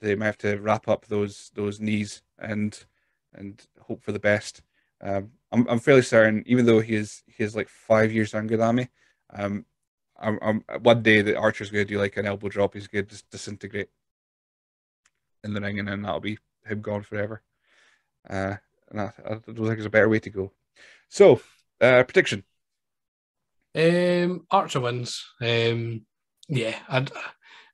They might have to wrap up those those knees and and hope for the best. Um, I'm I'm fairly certain, even though he is he is like five years younger than me. Um, I'm, I'm one day that Archer's going to do like an elbow drop. He's going to just disintegrate in the ring, and then that'll be him gone forever. Uh, and I, I don't think there's a better way to go. So, uh, prediction. Um, Archer wins. Um, yeah, I'd,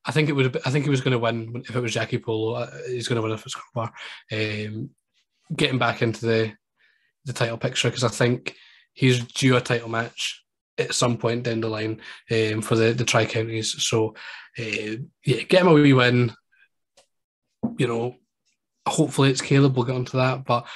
I think it would. I think he was going to win if it was Jackie Polo. Uh, he's going to win if it's Krobar. Um, getting back into the the title picture because I think he's due a title match at some point down the line um, for the the tri counties. So uh, yeah, get him a wee win. You know, hopefully it's Caleb. We'll get onto that, but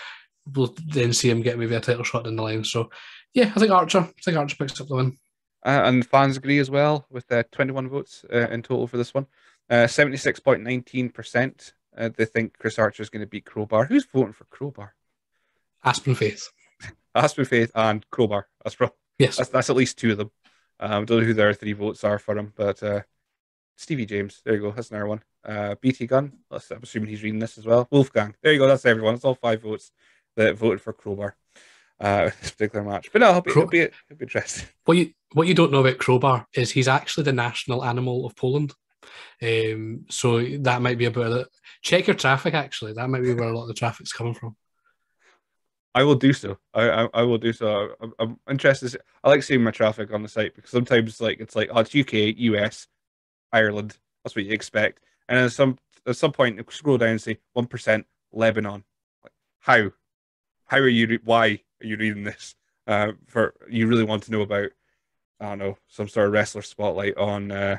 we'll then see him get maybe a title shot in the line. So yeah, I think Archer. I think Archer picks up the win. Uh, and fans agree as well with uh, 21 votes uh, in total for this one. 76.19% uh, uh, they think Chris Archer is going to beat Krobar. Who's voting for Krobar? Aspen Faith. [laughs] Aspen Faith and Krobar. That's probably Yes. That's, that's at least two of them. Um, don't know who their three votes are for him, but uh, Stevie James. There you go. That's another one. Uh, BT Gunn. I'm assuming he's reading this as well. Wolfgang. There you go. That's everyone. It's all five votes that voted for Krobar. Uh, this particular match, but no, it'll be, it'll be, it'll be interesting. What you what you don't know about Krobar is he's actually the national animal of Poland. Um, so that might be about it. Check your traffic. Actually, that might be where a lot of the traffic's coming from. I will do so. I I, I will do so. I'm, I'm, interested. I like seeing my traffic on the site because sometimes like it's like oh it's UK, US, Ireland. That's what you expect. And at some at some point, scroll down and say one percent Lebanon. Like, how? How are you? Why are you reading this? Uh, for you really want to know about? I don't know some sort of wrestler spotlight on. Uh,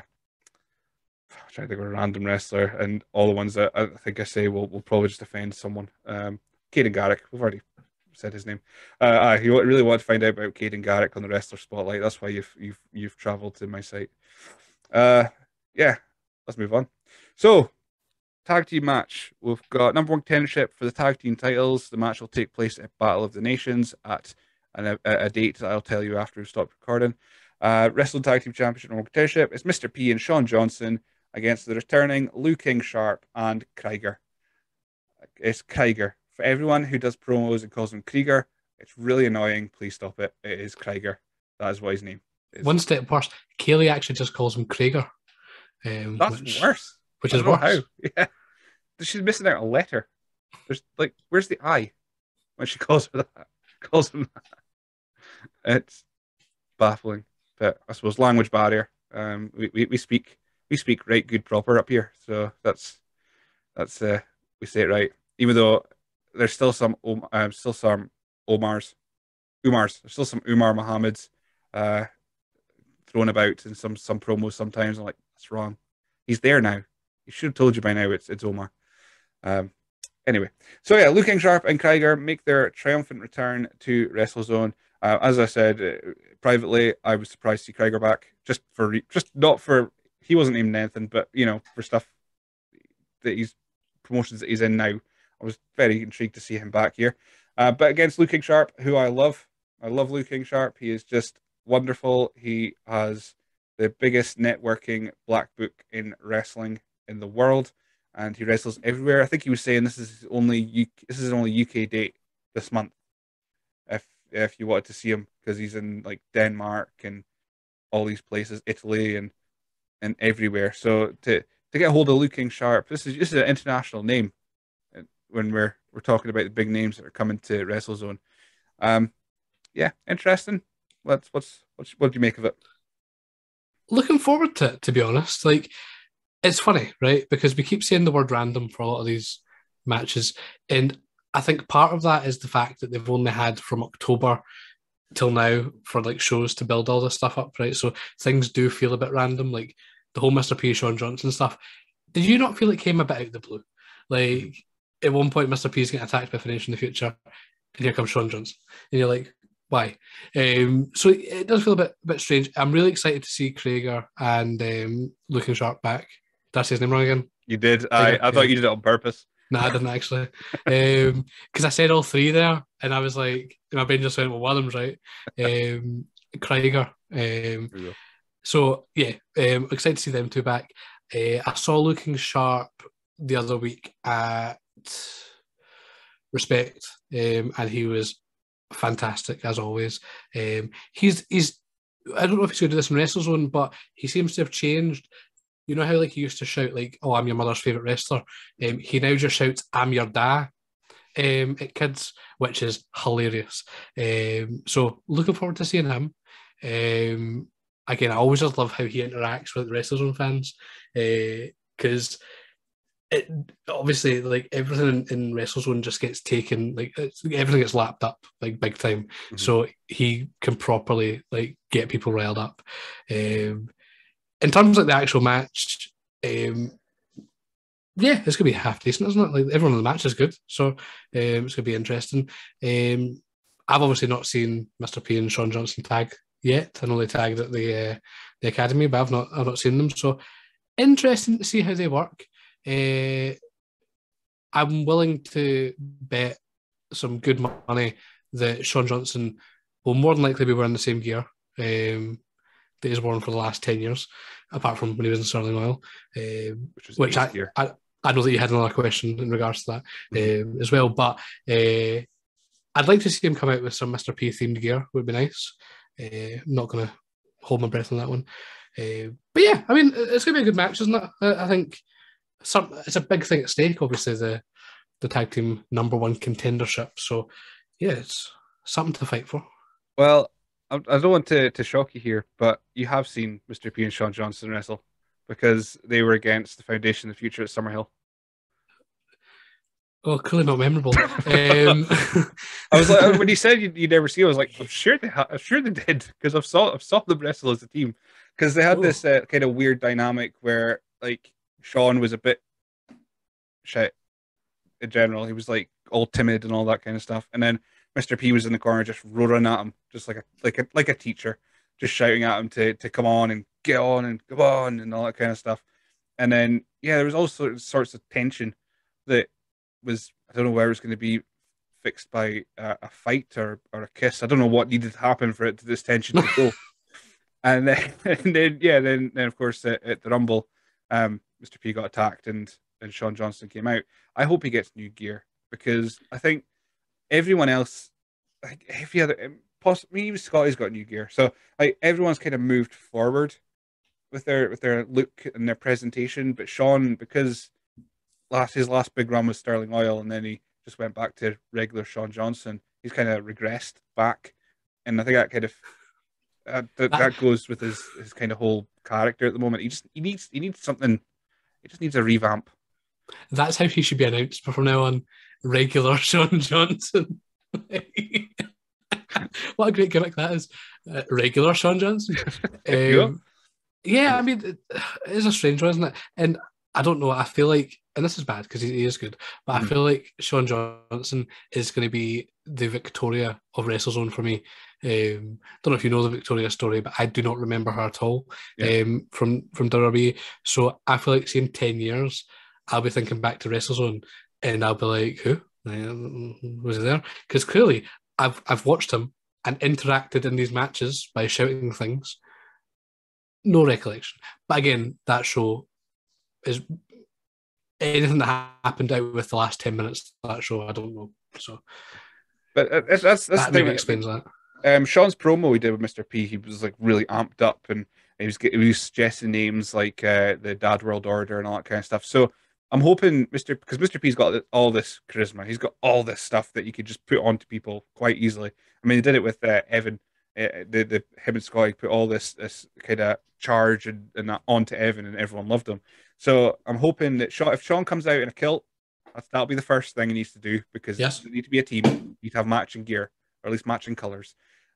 I'm trying to think of a random wrestler, and all the ones that I think I say will will probably just offend someone. Um, Kayden Garrick. We've already said his name. Uh, uh, you really want to find out about Kayden Garrick on the wrestler spotlight. That's why you've you've you've travelled to my site. Uh, yeah, let's move on. So, tag team match. We've got number one contendership for the tag team titles. The match will take place at Battle of the Nations at an, a, a, date that I'll tell you after we stop recording. Uh, Wrestling Tag Team Championship number one contendership is Mr. P and Shawn Johnson against the returning Lou King Sharp and Krieger. It's Krieger for everyone who does promos and calls him Krieger, it's really annoying. Please stop it. It is Krieger. That is what his name is. One step worse. Kaylee actually just calls him Krieger. Um, That's which, worse. Which is worse. How. [laughs] Yeah. She's missing out a letter. There's like, where's the I when she [laughs] calls her that? Calls him that. It's baffling. But I suppose language barrier. Um, we, we, we speak we speak right good proper up here, so that's that's uh we say it right. Even though there's still some um, still some Omars, Umars. There's still some Umar Muhammad's uh, thrown about in some some promos sometimes. I'm like, that's wrong. He's there now. He should have told you by now. It's it's Omar. Um, anyway, so yeah, King Sharp and Krieger make their triumphant return to WrestleZone. Uh, as I said uh, privately, I was surprised to see Krieger back. Just for re- just not for he wasn't named anything, but you know for stuff that he's promotions that he's in now. I was very intrigued to see him back here. Uh, but against Lou King Sharp, who I love, I love Lou King Sharp. He is just wonderful. He has the biggest networking black book in wrestling in the world, and he wrestles everywhere. I think he was saying this is only UK, this is only UK date this month. If if you wanted to see him, because he's in like Denmark and all these places, Italy and and everywhere. So to to get hold of Lou King Sharp, this is this is an international name when we're we're talking about the big names that are coming to WrestleZone. Um, yeah, interesting. What's what's what's what do you make of it? Looking forward to it, to be honest. Like it's funny, right? Because we keep saying the word random for a lot of these matches, and I think part of that is the fact that they've only had from October till now for like shows to build all this stuff up, right? So things do feel a bit random, like the whole Mr. P, Shawn Johnson stuff. Did you not feel it came a bit out of the blue? Like at one point, Mr. P is getting attacked by Finish in the future, and here comes Sean Jones, and you're like, why? Um, so it does feel a bit a bit strange. I'm really excited to see Krieger and um, Looking Sharp back. Did I say his name wrong again? You did. I, I thought you did it on purpose. No, I didn't actually. Because um, I said all three there, and I was like, my brain just went, well, one of them's right. Um, Krieger. Um, so, yeah, um, excited to see them two back. Uh, I saw Looking Sharp the other week at Respect, um, and he was fantastic as always. Um, he's he's I don't know if he's going to do this in WrestleZone, but he seems to have changed. You know how like he used to shout like, "Oh, I'm your mother's favorite wrestler." Um, he now just shouts, "I'm your dad." Um, at kids, which is hilarious. Um, so looking forward to seeing him. Um, again, I always just love how he interacts with WrestleZone fans because uh, it obviously like everything in, in WrestleZone just gets taken like everything gets lapped up like big time. Mm-hmm. So he can properly like get people riled up. Um, in terms of like, the actual match, um, yeah, it's gonna be half decent, isn't it? Like everyone in the match is good, so um, it's gonna be interesting. Um, I've obviously not seen Mr. P and Shawn Johnson tag yet. I know they tagged at the uh, the academy, but I've not I've not seen them. So interesting to see how they work. Uh, I'm willing to bet some good money that Shawn Johnson will more than likely be wearing the same gear um, that he's worn for the last 10 years, apart from when he was in Sterling Oil, um, which, which I, I, I, know that you had another question in regards to that mm-hmm. um, as well. But uh, I'd like to see him come out with some Mr. P themed gear, would be nice. Uh, I'm not going to hold my breath on that one. Uh, but yeah, I mean, it's going to be a good match, isn't it? I, I think some it's a big thing at stake. Obviously, the the tag team number one contendership. So yeah, it's something to fight for. Well, I, I don't want to, to shock you here, but you have seen Mr. P and Shawn Johnson wrestle because they were against the Foundation of the Future at Summerhill. Oh, clearly not memorable. [laughs] um... [laughs] I was like, when he said you would never see, I was like, [laughs] I'm sure they, ha- I'm sure they did because I've saw, I've saw them wrestle as a team because they had Ooh. this uh, kind of weird dynamic where like Shawn was a bit shit in general. He was like all timid and all that kind of stuff. And then Mr. P was in the corner just roaring at him, just like a like a like a teacher, just shouting at him to to come on and get on and go on and all that kind of stuff. And then yeah, there was all sorts, sorts of tension that was I don't know where it was going to be fixed by a, a, fight or, or a kiss. I don't know what needed to happen for it to this tension to go. [laughs] and then [laughs] and then yeah, then then of course at, at the Rumble, um, Mr. P got attacked and and Shawn Johnson came out. I hope he gets new gear because I think everyone else, like every other, um, possibly even Scotty's got new gear. So like everyone's kind of moved forward with their with their look and their presentation. But Shawn, because last his last big run was Sterling Oil, and then he just went back to regular Shawn Johnson. He's kind of regressed back, and I think that kind of uh, that, that goes with his his kind of whole character at the moment. He just he needs he needs something it just needs a revamp. That's how he should be announced from now on. Regular [laughs] Shawn Johnson. [laughs] what a great gimmick that is. Uh, regular Shawn Johnson. [laughs] Um, yeah, I mean, it is a strange one, isn't it? And I don't know. I feel like, and this is bad because he, he, is good, but mm. I hmm. feel like Shawn Johnson is going to be the Victoria of WrestleZone for me. Um, don't know if you know the Victoria story, but I do not remember her at all yeah. um, from from WWE. So I feel like in ten years, I'll be thinking back to WrestleZone, and I'll be like, "Who was he there?" Because clearly, I've I've watched him and interacted in these matches by shouting things. No recollection, but again, that show is anything that happened out with the last ten minutes. of That show, I don't know. So, but uh, that's that's, that's that maybe explains that um, Shawn's promo he did with Mr. P, he was like really amped up and he was he was suggesting names like uh, the Dad World Order and all that kind of stuff. So I'm hoping Mr. because Mr. P's got all this charisma, he's got all this stuff that you could just put onto people quite easily. I mean, he did it with uh, Evan. Uh, the the him and Scotty put all this this kind of charge and, and that onto Evan, and everyone loved him. So I'm hoping that Shawn, if Shawn comes out in a kilt, that'll be the first thing he needs to do because yes. you need to be a team. You need to have matching gear or at least matching colors.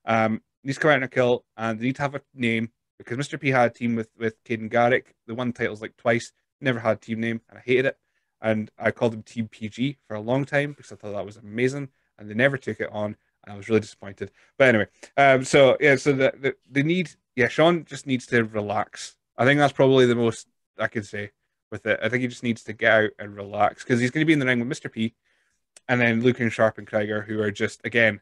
Um, needs come out in a kill, and they need to have a name because Mr. P had a team with with Caden Garrick. The won titles like twice. Never had a team name, and I hated it. And I called them Team PG for a long time because I thought that was amazing, and they never took it on. and I was really disappointed. But anyway, um, so yeah, so the, the they need yeah, Shawn just needs to relax. I think that's probably the most I could say with it. I think he just needs to get out and relax because he's going to be in the ring with Mr. P, and then Lou King Sharp and Krieger, who are just again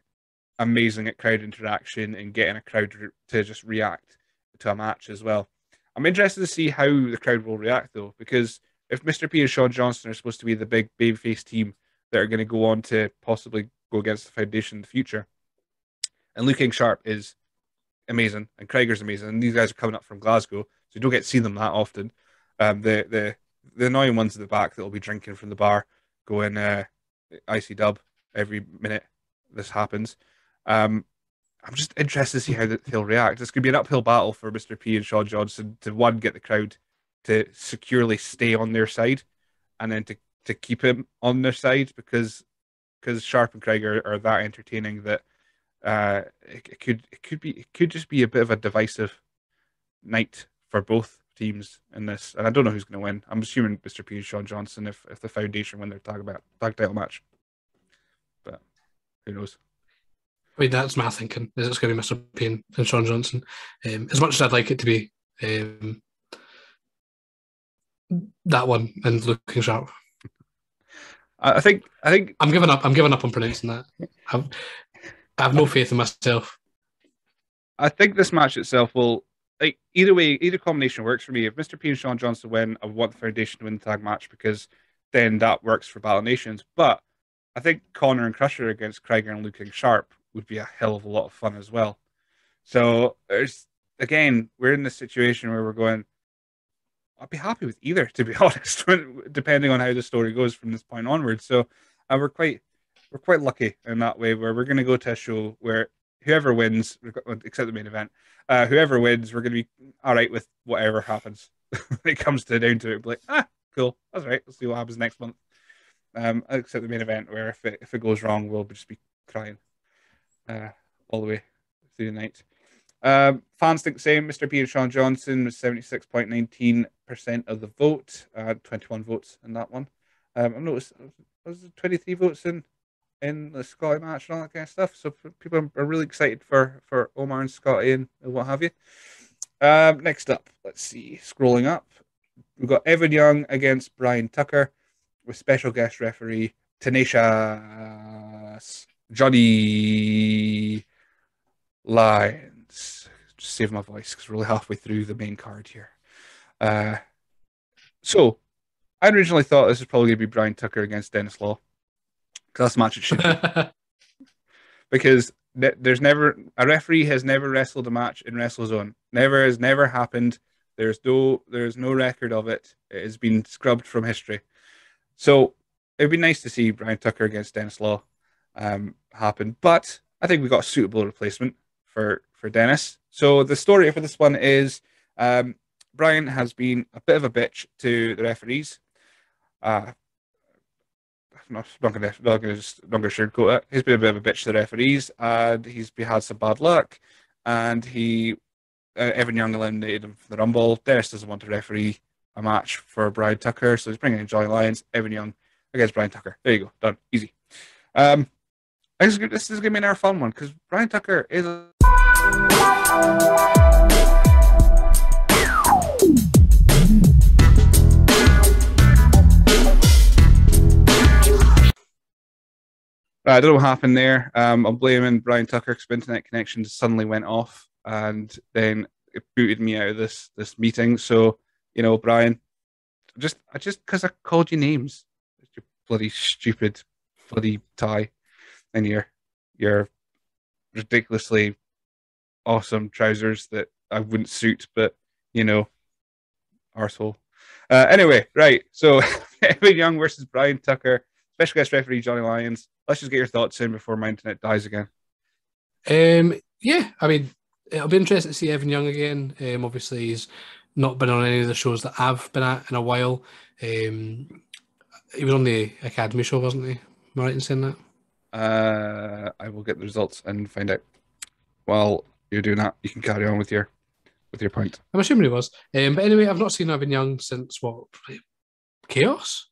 amazing at crowd interaction and getting a crowd to just react to a match as well. I'm interested to see how the crowd will react though, because if Mr. P and Shawn Johnson are supposed to be the big babyface team that are going to go on to possibly go against the Foundation in the future, and Lou King Sharp is amazing and Krieger's amazing, and these guys are coming up from Glasgow, so you don't get to see them that often. Um, the the the annoying ones at the back that will be drinking from the bar, going uh, icy dub every minute this happens. Um, I'm just interested to see how he'll react. It's going to be an uphill battle for Mr. P and Shawn Johnson to one get the crowd to securely stay on their side, and then to, to keep him on their side because because Sharp and Craig are, are that entertaining that uh, it, it, could it could be it could just be a bit of a divisive night for both teams in this, and I don't know who's going to win. I'm assuming Mr. P and Shawn Johnson if if the Foundation win their tag about tag title match, but who knows. I mean, that's my thinking. Is it's going to be Mr. P and Shawn Johnson? Um, as much as I'd like it to be um, that one and looking sharp. I think I think I'm giving up. I'm giving up on pronouncing that. I've, I have no faith in myself. I think this match itself will like either way, either combination works for me. If Mr. P and Shawn Johnson win, I want the Foundation to win the tag match because then that works for Battle Nations. But I think Connor and Crusher against Krieger and Lou King Sharp would be a hell of a lot of fun as well. So there's again, we're in this situation where we're going. I'd be happy with either, to be [laughs] honest, depending on how the story goes from this point onwards. So uh, we're quite we're quite lucky in that way, where we're going to go to a show where whoever wins, except the main event, uh, whoever wins, we're going to be all right with whatever happens [laughs] when it comes to down to it. Like, ah, cool, that's right. Let's see what happens next month. Um, except the main event, where if it if it goes wrong, we'll just be crying uh, all the way through the night. Um, fans think the same. Mr. P and Shawn Johnson was 76.19% of the vote, uh, 21 votes in that one. Um, I've noticed was 23 votes in in the Scotty match and all that kind of stuff. So people are really excited for for Umar and Scotty and what have you. Um, next up, let's see. Scrolling up, we've got Evan Young against Bryan Tucker with special guest referee Tenacious Johnny Lions. Just save my voice because we're really halfway through the main card here. Uh, so, I originally thought this was probably going to be Bryan Tucker against Dennis Law because that's the match it should be. [laughs] because there's never a referee has never wrestled a match in WrestleZone. Never has never happened. There's no there's no record of it. It has been scrubbed from history. So it'd be nice to see Bryan Tucker against Dennis Law um, happen. But I think we got a suitable replacement for for Dennis. So the story for this one is um, Bryan has been a bit of a bitch to the referees. Uh, I'm not, not gonna just not gonna sugarcoat it. He's been a bit of a bitch to the referees, and he's had some bad luck. And he, uh, Evan Young eliminated him from the Rumble. Dennis doesn't want to referee a match for Bryan Tucker, so he's bringing in Johnny Lions, Evan Young against Bryan Tucker. There you go, done, easy. Um, this is gonna be another fun one because Bryan Tucker is. A- I don't know what happened there. Um, I'm blaming Bryan Tucker because internet connection suddenly went off, and then it booted me out of this this meeting. So you know, Bryan, just I just because I called you names, you bloody stupid, bloody tie, and your your ridiculously awesome trousers that I wouldn't suit, but you know, arsehole. Uh, anyway, right. So [laughs] Evan Young versus Bryan Tucker, special guest referee Johnny Lions let's just get your thoughts in before my internet dies again. Um, yeah, I mean, it'll be interesting to see Evan Young again. Um, obviously, he's not been on any of the shows that I've been at in a while. Um, he was on the Academy show, wasn't he? Am I right in saying that? Uh, I will get the results and find out. While you're doing that, you can carry on with your with your point. I'm assuming he was. Um, but anyway, I've not seen Evan Young since what? Chaos.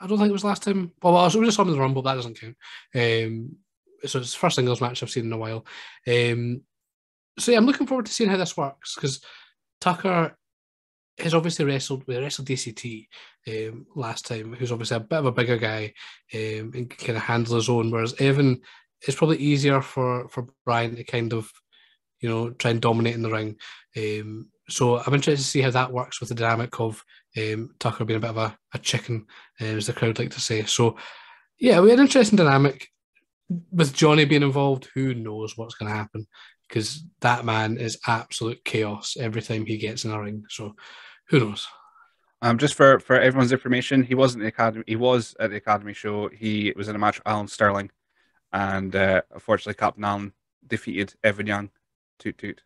I don't think it was last time. Well, I was just on the Rumble. That doesn't count. Um, so it's the first singles match I've seen in a while. Um, so yeah, I'm looking forward to seeing how this works because Tucker has obviously wrestled. We wrestled DCT um, last time, who's obviously a bit of a bigger guy um, and kind of handle his own. Whereas Evan, it's probably easier for for Bryan to kind of, you know, try and dominate in the ring. Um, so I'm interested to see how that works with the dynamic of um, Tucker being a bit of a, a chicken, uh, as the crowd like to say. So yeah, we had an interesting dynamic with Johnny being involved. Who knows what's going to happen? Because that man is absolute chaos every time he gets in a ring. So who knows? Um, just for, for everyone's information, he wasn't the academy. He was at the academy show. He was in a match with Alan Sterling, and uh, unfortunately, Captain Alan defeated Evan Young, toot toot,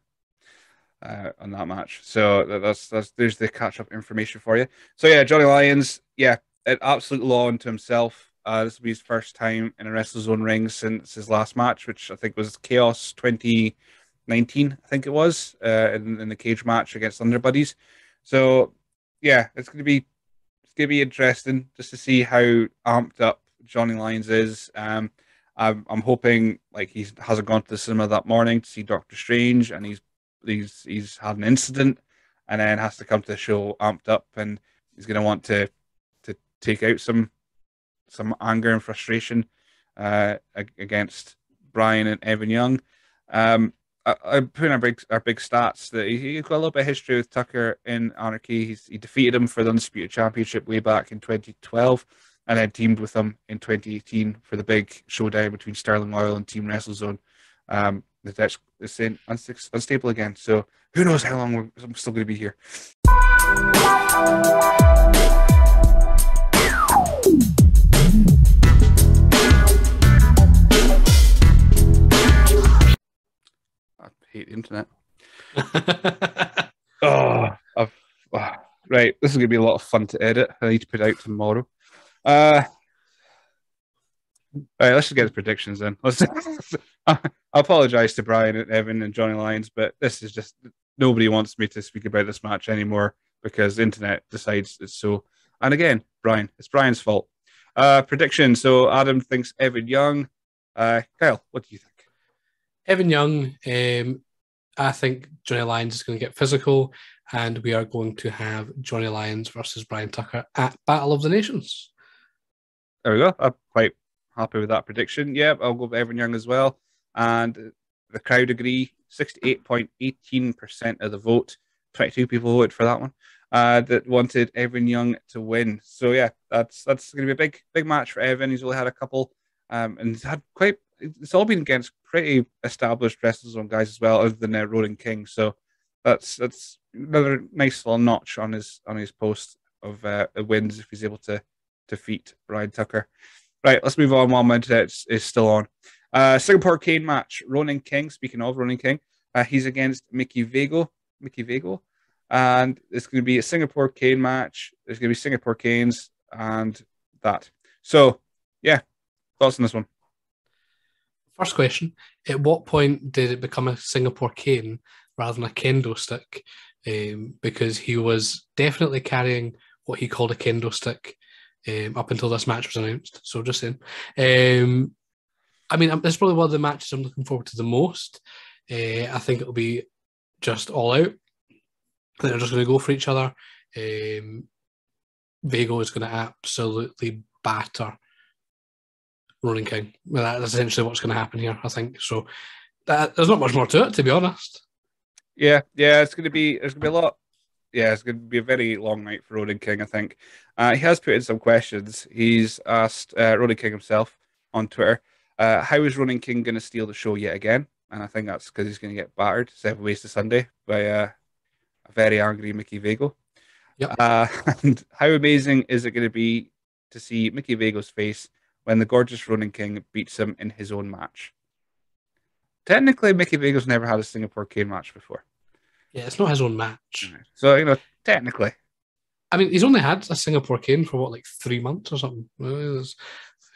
uh, on that match. So that's that's there's the catch up information for you. So yeah, Johnny Lions, yeah, an absolute law unto himself. Uh, this will be his first time in a WrestleZone ring since his last match, which I think was Chaos 2019. I think it was uh, in, in the cage match against Underbuddies. So yeah, it's going to be it's to be interesting just to see how amped up Johnny Lions is. Um, I'm, I'm hoping like he hasn't gone to the cinema that morning to see Doctor Strange, and he's he's he's had an incident, and then has to come to the show amped up, and he's going to want to to take out some some anger and frustration uh, against Bryan and Evan Young. Um, I, I put in our big our big stats that he, he got a little bit of history with Tucker in Anarchy. He's, he defeated him for the Undisputed Championship way back in 2012, and then teamed with him in 2018 for the big showdown between Sterling Oil and Team WrestleZone. Um, the Dutch is saying unstable again, so who knows how long I'm still going to be here. Hate the internet. oh, [laughs] I've, oh, right. This is going to be a lot of fun to edit. I need to put out tomorrow. Uh, right, let's just get the predictions then. Let's. [laughs] I apologize to Bryan and Evan and Johnny Lions, but this is just nobody wants me to speak about this match anymore because the internet decides it's so. And again, Bryan, it's Bryan's fault. Uh, prediction. So Adam thinks Evan Young. Uh, Kyle, what do you think? Evan Young, um, I think Johnny Lions is going to get physical, and we are going to have Johnny Lions versus Bryan Tucker at Battle of the Nations. There we go. I'm quite happy with that prediction. Yeah, I'll go with Evan Young as well. And the crowd agree 68.18% of the vote, 22 people voted for that one, uh, that wanted Evan Young to win. So, yeah, that's that's going to be a big, big match for Evan. He's only had a couple um, and he's had quite it's all been against pretty established wrestlers on guys as well, other than uh, King. So that's that's another nice little notch on his on his post of uh, wins if he's able to defeat Bryan Tucker. Right, let's move on while my internet is still on. Uh, Singapore Cane match. Ronan King. Speaking of Ronan King, uh, he's against Mikkey Vago. Mikkey Vago, and it's going to be a Singapore Cane match. There's going to be Singapore Canes and that. So, yeah, thoughts on this one? First question: At what point did it become a Singapore cane rather than a kendo stick? Um, because he was definitely carrying what he called a kendo stick um, up until this match was announced. So just saying. Um, I mean, this is probably one of the matches I'm looking forward to the most. Uh, I think it'll be just all out. They're just going to go for each other. Um, Vago is going to absolutely batter Ronan King. Well, that's essentially what's going to happen here, I think. So that, there's not much more to it, to be honest. Yeah, yeah, it's going to be it's going to be a lot. Yeah, it's going to be a very long night for Ronan King. I think uh, he has put in some questions. He's asked uh, Ronan King himself on Twitter, uh, "How is Ronan King going to steal the show yet again?" And I think that's because he's going to get battered seven ways to Sunday by uh, a very angry Mikkey Vago. Yep. Uh, [laughs] and how amazing is it going to be to see Mikkey Vago's face when the gorgeous Ronan King beats him in his own match. Technically, Mikkey Vago's never had a Singapore Cane match before. Yeah, it's not his own match. So, you know, technically. I mean, he's only had a Singapore Cane for what, like three months or something?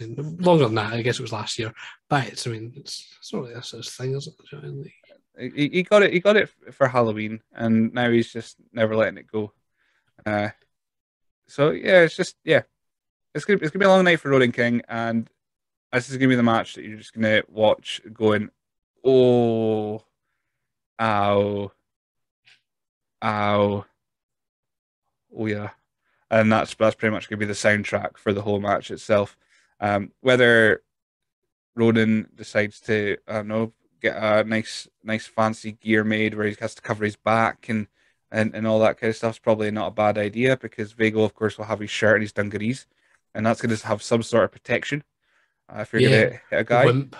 Longer than that, I guess it was last year. But it's, I mean, it's, it's not really a such thing, is it? He, he got it. He got it for Halloween, and now he's just never letting it go. Uh, so yeah, it's just yeah, it's gonna it's gonna be a long night for Ronan King, and this is gonna be the match that you're just gonna watch going, oh, ow, ow, oh yeah, and that's that's pretty much gonna be the soundtrack for the whole match itself. Um, whether Ronan decides to, I don't know, get a nice, nice fancy gear made where he has to cover his back and and, and all that kind of stuff is probably not a bad idea because Vago, of course, will have his shirt and his dungarees, and that's going to have some sort of protection uh, if you're Yeah, going to hit a guy. Wimp.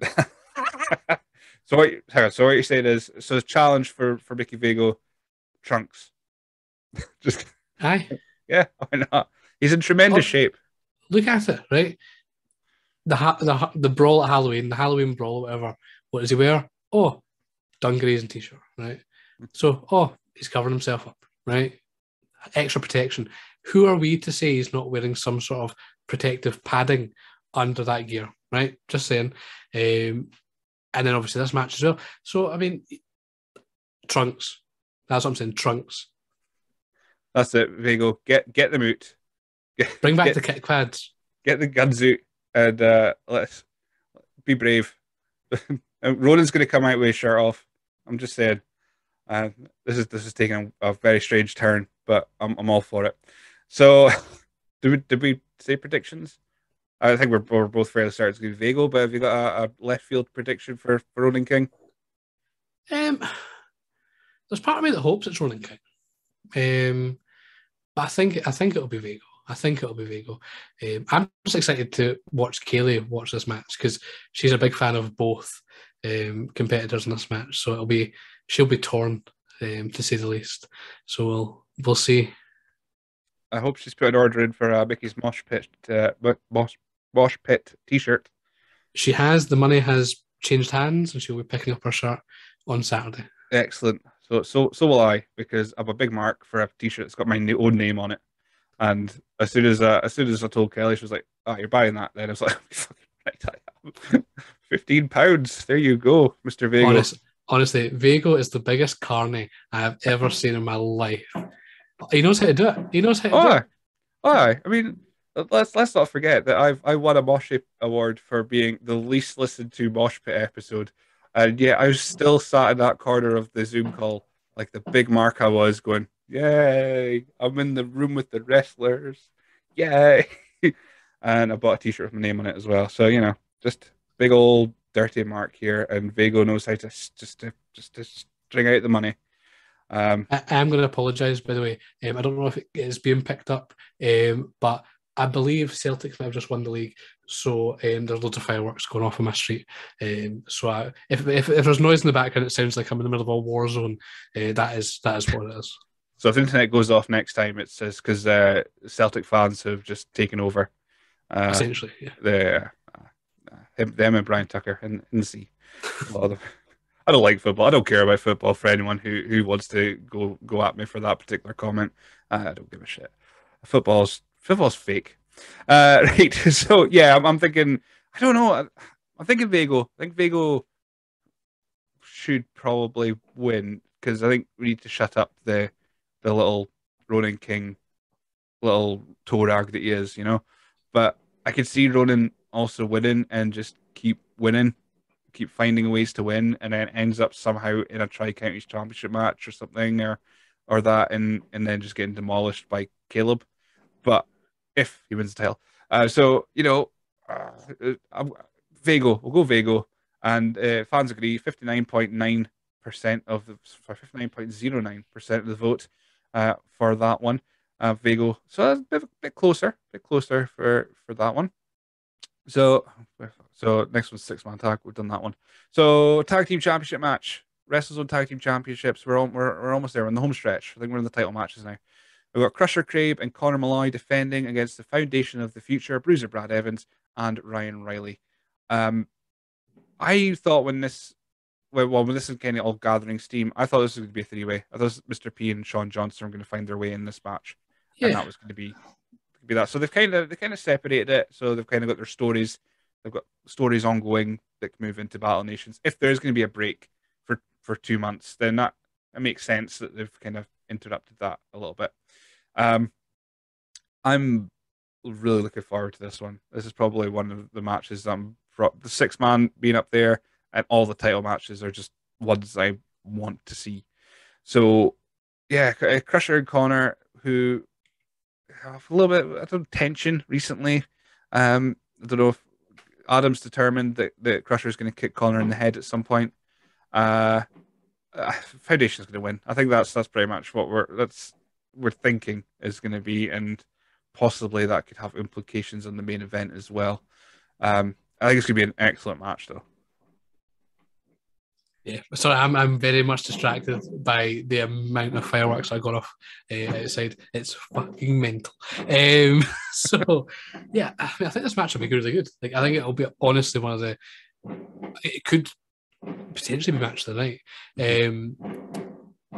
[laughs] [laughs] so, what, hang so what you're saying is, so the challenge for for Mikkey Vago, trunks. [laughs] Just Aye. yeah, why not? He's in tremendous Oh. shape. look at it, right? The ha- the ha- the brawl at Halloween, the Halloween brawl, whatever. What does he wear? Oh, dungarees and t-shirt, right? So, oh, he's covering himself up, right? Extra protection. Who are we to say he's not wearing some sort of protective padding under that gear, right? Just saying. Um, and then obviously this match as well. So, I mean, trunks. That's what I'm saying. Trunks. That's it, Vago. Get get them out. Get, Bring back get, the kick pads. get the guns out and uh, let's be brave. [laughs] And Ronan's going to come out with his shirt off. I'm just saying. Uh, this is this is taking a, a very strange turn, but I'm I'm all for it. So, [laughs] did we did we say predictions? I think we're, we're both fairly certain to be Vago, but have you got a, a left field prediction for, for Ronan King? Um, there's part of me that hopes it's Ronan King. Um, but I think I think it'll be Vago. I think it'll be Vago. Um, I'm just excited to watch Kaylee watch this match because she's a big fan of both um, competitors in this match. So it'll be she'll be torn um, to say the least. So we'll we'll see. I hope she's put an order in for uh, Mikkey's Mosh Pit uh, Mosh, Mosh Pit T-shirt. She has the money has changed hands and she'll be picking up her shirt on Saturday. Excellent. So so so will I because I'm a big mark for a T-shirt that's got my new- own name on it. And as soon as uh, as soon as I told Kelly, she was like, "Oh, you're buying that?" Then I was like, [laughs] "Fucking right, I am." [laughs] Fifteen pounds. There you go, Mister Vago. Honest, honestly, Vago is the biggest carny I have ever seen in my life. He knows how to do it. He knows how to Oh, do it. Oh. I mean, let's let's not forget that I've I won a Mosh award for being the least listened to Mosh Pit episode, and yet I was still sat in that corner of the Zoom call like the big mark I was, going, "Yay! I'm in the room with the wrestlers, yay!" [laughs] and I bought a T-shirt with my name on it as well. So you know, just big old dirty mark here, and Vago knows how to just to just to string out the money. Um, I, I'm going to apologise, by the way. Um, I don't know if it is being picked up, um, but I believe Celtic might have just won the league. So um, there's loads of fireworks going off on my street. Um, so I, if, if if there's noise in the background, it sounds like I'm in the middle of a war zone. Uh, that is that is what it is. So if the internet goes off next time, it says because uh, Celtic fans have just taken over. Uh, essentially, yeah. the uh, him, them and Bryan Tucker in, in the sea. A lot of them. I don't like football. I don't care about football for anyone who, who wants to go go at me for that particular comment. I don't give a shit. Football's football's fake. Uh, [laughs] right. [laughs] So yeah, I'm, I'm thinking. I don't know. I- I'm thinking Vago. I think Vago should probably win because I think we need to shut up the the little Ronan King little toe rag that he is, you know. But I could see Ronan also winning and just keep winning, keep finding ways to win, and then ends up somehow in a tri counties championship match or something, or or that, and and then just getting demolished by Caleb. But if he wins the title, uh, so you know, uh, uh, Vago, we'll go Vago, and uh, fans agree. Fifty nine point nine percent of the fifty nine point zero nine percent of the vote uh, for that one uh, Vigo. So a bit, bit closer, bit closer for for that one. So so next one's six man tag. We've done that one. So tag team championship match. WrestleZone tag team championships. We're, all, we're we're almost there. We're in the home stretch. I think we're in the title matches now. We've got Crusher Craib and Connor Molloy defending against the Foundation of the Future, Bruiser Brad Evans and Ryan Riley. Um, I thought when this, well, when this is kind of all gathering steam, I thought this was going to be a three way. I thought Mr. P and Shawn Johnson were going to find their way in this match and that was going to be be that. So they've kind of they kind of separated it. So they've kind of got their stories. They've got stories ongoing that can move into Battle Nations. If there's going to be a break for for two months, then that it makes sense that they've kind of interrupted that a little bit. Um, I'm really looking forward to this one. This is probably one of the matches I'm the six man being up there, and all the title matches are just ones I want to see. So, yeah, uh, Crusher and Connor, who have a little bit of tension recently. Um, I don't know if Adam's determined that, that Crusher is going to kick Connor in the head at some point. Uh, uh Foundation's going to win. I think that's that's pretty much what we're that's we're thinking is going to be, and possibly that could have implications on the main event as well. Um, I think it's going to be an excellent match, though. Yeah, sorry, I'm I'm very much distracted by the amount of fireworks I got off uh, outside. It's fucking mental. Um, [laughs] so yeah, I, mean, I think this match will be really good. Like I think it'll be honestly one of the. It could potentially be match of the night. Um,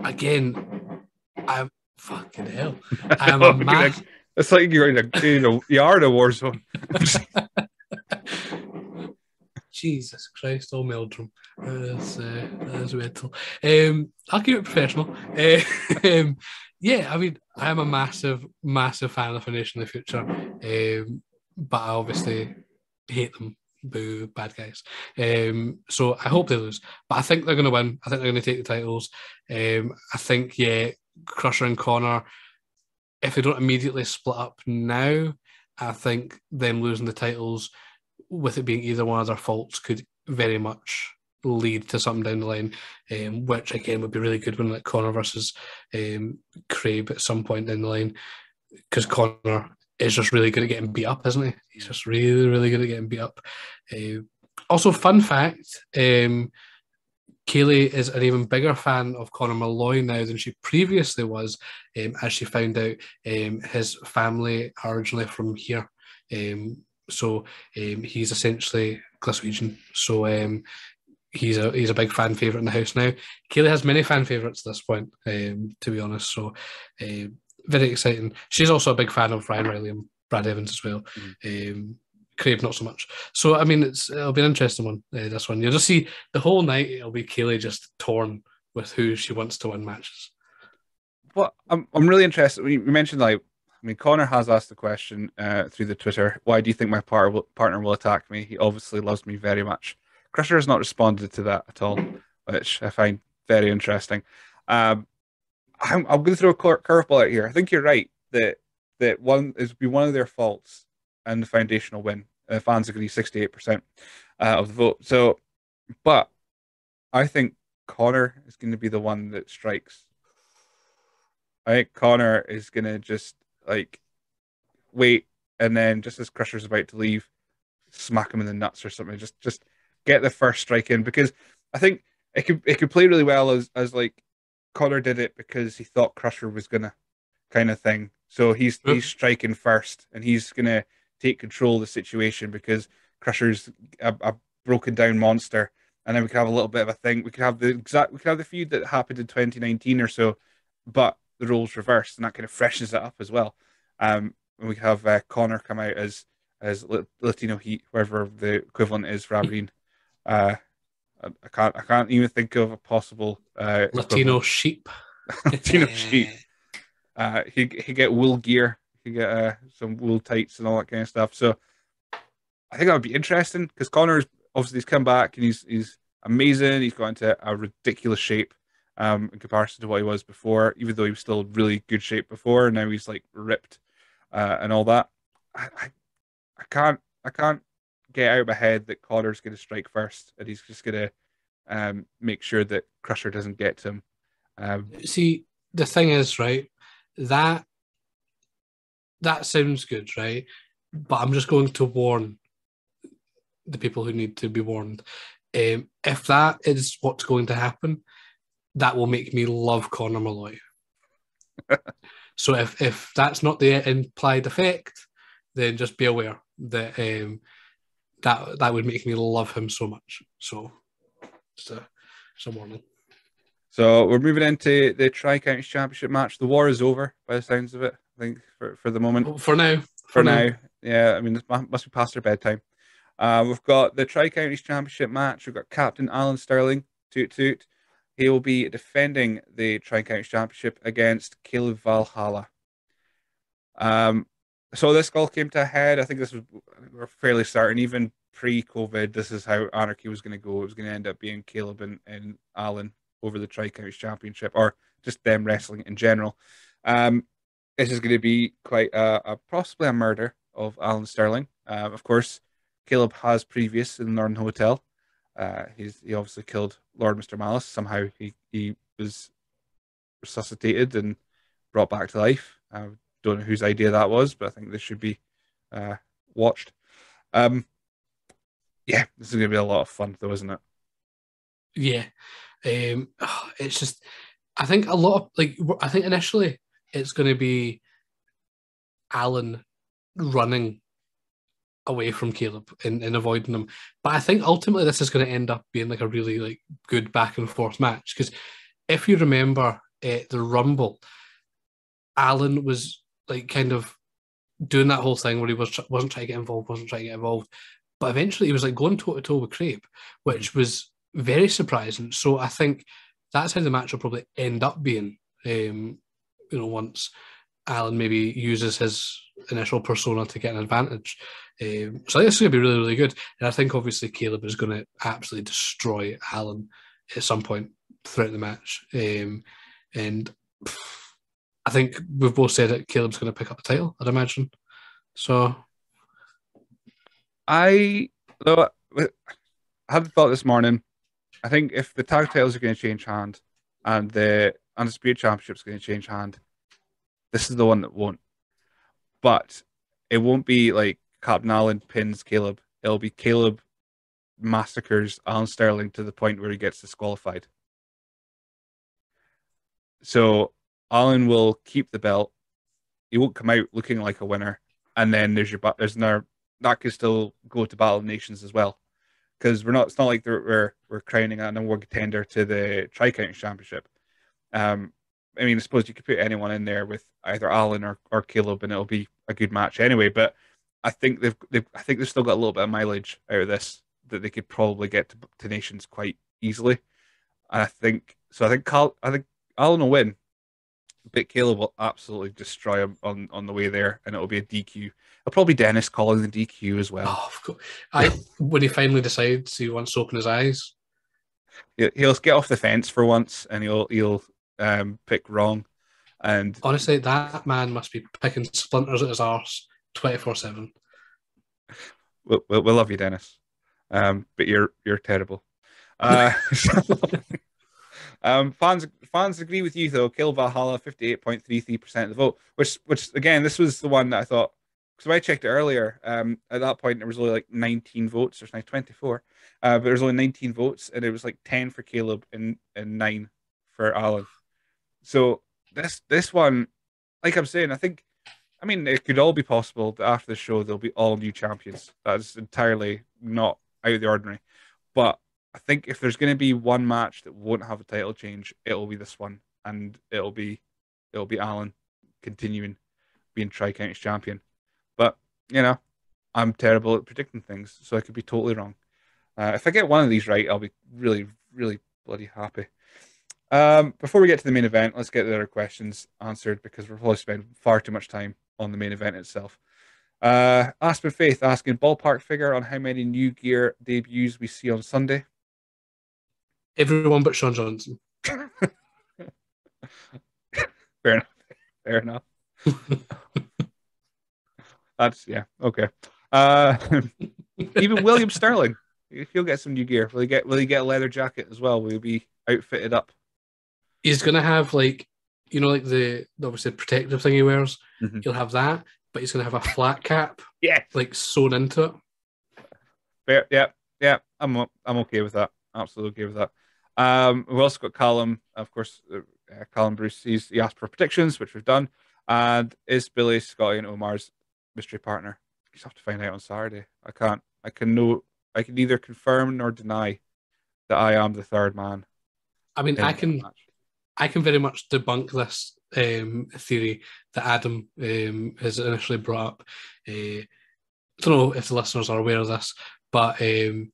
again, I'm fucking hell. [laughs] I'm a mass- It's like you're in a you know you are in a war zone. [laughs] Jesus Christ, oh Meldrum. That's, uh, that's mental. Um, I'll keep it professional. Uh, [laughs] um, yeah, I mean, I'm a massive, massive fan of Foundation in the future, um, but I obviously hate them. Boo, bad guys. Um, so I hope they lose, but I think they're going to win. I think they're going to take the titles. Um, I think, yeah, Crusher and Connor, if they don't immediately split up now, I think them losing the titles with it being either one of their faults, could very much lead to something down the line, um, which again would be really good when like Connor versus um, at some point down the line, because Connor is just really good at getting beat up, isn't he? He's just really, really good at getting beat up. Uh, also, fun fact: um, Kaylee is an even bigger fan of Connor Molloy now than she previously was, um, as she found out um, his family are originally from here. Um, so um, he's essentially Glaswegian. So um, he's a he's a big fan favorite in the house now. Kaylee has many fan favorites at this point, um, to be honest. So uh, very exciting. She's also a big fan of Ryan Riley and Brad Evans as well. Mm-hmm. Um, Craib not so much. So I mean, it's it'll be an interesting one. Uh, this one you'll just see the whole night. It'll be Kaylee just torn with who she wants to win matches. Well, I'm I'm really interested. We mentioned like I mean, Connor has asked the question uh, through the Twitter, why do you think my par- partner will attack me? He obviously loves me very much. Crusher has not responded to that at all, which I find very interesting. Um, I'm, I'm going to throw a curveball out here. I think you're right that that one is be one of their faults, and the foundational win. Uh, fans agree 68% uh, of the vote. So, but I think Connor is going to be the one that strikes. I think Connor is going to just like wait, and then just as Crusher's about to leave, smack him in the nuts or something. Just just get the first strike in because I think it could it could play really well as as like Connor did it because he thought Crusher was gonna kind of thing. So he's he's striking first and he's gonna take control of the situation because Crusher's a, a broken down monster. And then we could have a little bit of a thing. We could have the exact we could have the feud that happened in 2019 or so, but the roles reversed, and that kind of freshens it up as well. Um, and we have uh, Connor come out as as Latino Heat, wherever the equivalent is for Aberdeen. Uh, I, I, can't I can't even think of a possible uh, Latino sheep. [laughs] Latino sheep. Uh, he he get wool gear, he get uh, some wool tights and all that kind of stuff. So I think that would be interesting because Connor's obviously he's come back and he's he's amazing. He's got into a ridiculous shape um, in comparison to what he was before, even though he was still really good shape before. Now he's like ripped uh, and all that. I, I, I can't I can't get out of my head that Connor's going to strike first, and he's just going to um, make sure that Crusher doesn't get to him. Um, See, the thing is, right, that that sounds good, right? But I'm just going to warn the people who need to be warned. Um, if that is what's going to happen, that will make me love Connor Molloy. [laughs] so if if that's not the implied effect, then just be aware that um, that that would make me love him so much. So just a, just a warning. So we're moving into the Tri Counties Championship match. The war is over by the sounds of it. I think for, for the moment. For now. For, for now. now. yeah. I mean, it must be past their bedtime. Uh, we've got the Tri Counties Championship match. We've got Captain Alan Sterling, toot toot, he will be defending the Tri Counties Championship against Caleb Valhalla. Um, so this all came to a head. I think this was we're fairly certain, even pre-COVID, this is how Anarchy was going to go. It was going to end up being Caleb and, and Alan over the Tri Counties Championship, or just them wrestling in general. Um, this is going to be quite a, a possibly a murder of Alan Sterling. Uh, of course, Caleb has previous in the Northern Hotel. Uh, he's he obviously killed Lord Mister Malice. Somehow he he was resuscitated and brought back to life. I don't know whose idea that was, but I think this should be uh, watched. Um, yeah, this is going to be a lot of fun, though, isn't it? Yeah, um, it's just I think a lot of like I think initially it's going to be Alan running away from Caleb and, and avoiding him. But I think ultimately this is going to end up being like a really like good back and forth match because if you remember uh, the Rumble, Alan was like kind of doing that whole thing where he was wasn't trying to get involved, wasn't trying to get involved, but eventually he was like going toe to toe with Craib, which was very surprising. So I think that's how the match will probably end up being. Um, you know, once Alan maybe uses his initial persona to get an advantage. Um, so I think this is going to be really, really good. And I think obviously Caleb is going to absolutely destroy Alan at some point throughout the match. Um, and I think we've both said that Caleb's going to pick up the title, I'd imagine. So I, though, I had thought this morning. I think if the tag titles are going to change hand and the Undisputed Championship is going to change hand, this is the one that won't. But it won't be like Captain Alan pins Caleb. It'll be Caleb massacres Alan Sterling to the point where he gets disqualified. So Alan will keep the belt. He won't come out looking like a winner. And then there's your there's another that could still go to Battle of Nations as well. Because we're not it's not like we're we're crowning a number contender to the Tri Counties Championship. Um, I mean, I suppose you could put anyone in there with either Alan or, or Caleb, and it'll be a good match anyway. But I think they've, they've I think they've still got a little bit of mileage out of this that they could probably get to, to nations quite easily. And I think so. I think Carl, I think Alan will win, but Caleb will absolutely destroy him on, on the way there, and it'll be a DQ. It'll probably Dennis calling the DQ as well. Oh, of course. I when he finally decides he wants to open his eyes, he'll get off the fence for once, and he'll he'll um, pick wrong. And honestly, that man must be picking splinters at his arse twenty four seven. We we love you, Dennis, um, but you're you're terrible. Uh, [laughs] um, fans fans agree with you though. Caleb Valhalla, fifty eight point three three percent of the vote. Which which again, this was the one that I thought because I checked it earlier. Um, at that point there was only like nineteen votes. There's now twenty four, uh, but there's only nineteen votes, and it was like ten for Caleb and and nine for Alan. So this this one, like I'm saying, I think, I mean, it could all be possible that after the show there'll be all new champions. That's entirely not out of the ordinary. But I think if there's going to be one match that won't have a title change, it'll be this one, and it'll be it'll be Alan continuing being Tri Counties champion. But you know, I'm terrible at predicting things, so I could be totally wrong. Uh, if I get one of these right, I'll be really, really bloody happy. Um, before we get to the main event, let's get the other questions answered because we're probably spending far too much time on the main event itself. Uh, Aspen Faith asking ballpark figure on how many new gear debuts we see on Sunday. Everyone but Shawn Johnson. [laughs] Fair enough. Fair enough. [laughs] That's yeah okay. Uh, [laughs] even William Sterling, he'll get some new gear. Will he get? Will he get a leather jacket as well? Will he be outfitted up? He's gonna have like you know like the obviously protective thing he wears. Mm-hmm. He'll have that, but he's gonna have a flat cap. [laughs] yeah, like sewn into it. Fair, yeah, yeah. I'm I'm okay with that. Absolutely okay with that. Um, we've also got Callum, of course. Uh, Callum Bruce. He's he asked for predictions, which we've done. And is Billy Scotty and Umar's mystery partner? You have to find out on Saturday. I can't. I can know. I can neither confirm nor deny that I am the third man. I mean, I can. Match. I can very much debunk this um, theory that Adam um, has initially brought up. Uh, I don't know if the listeners are aware of this, but um,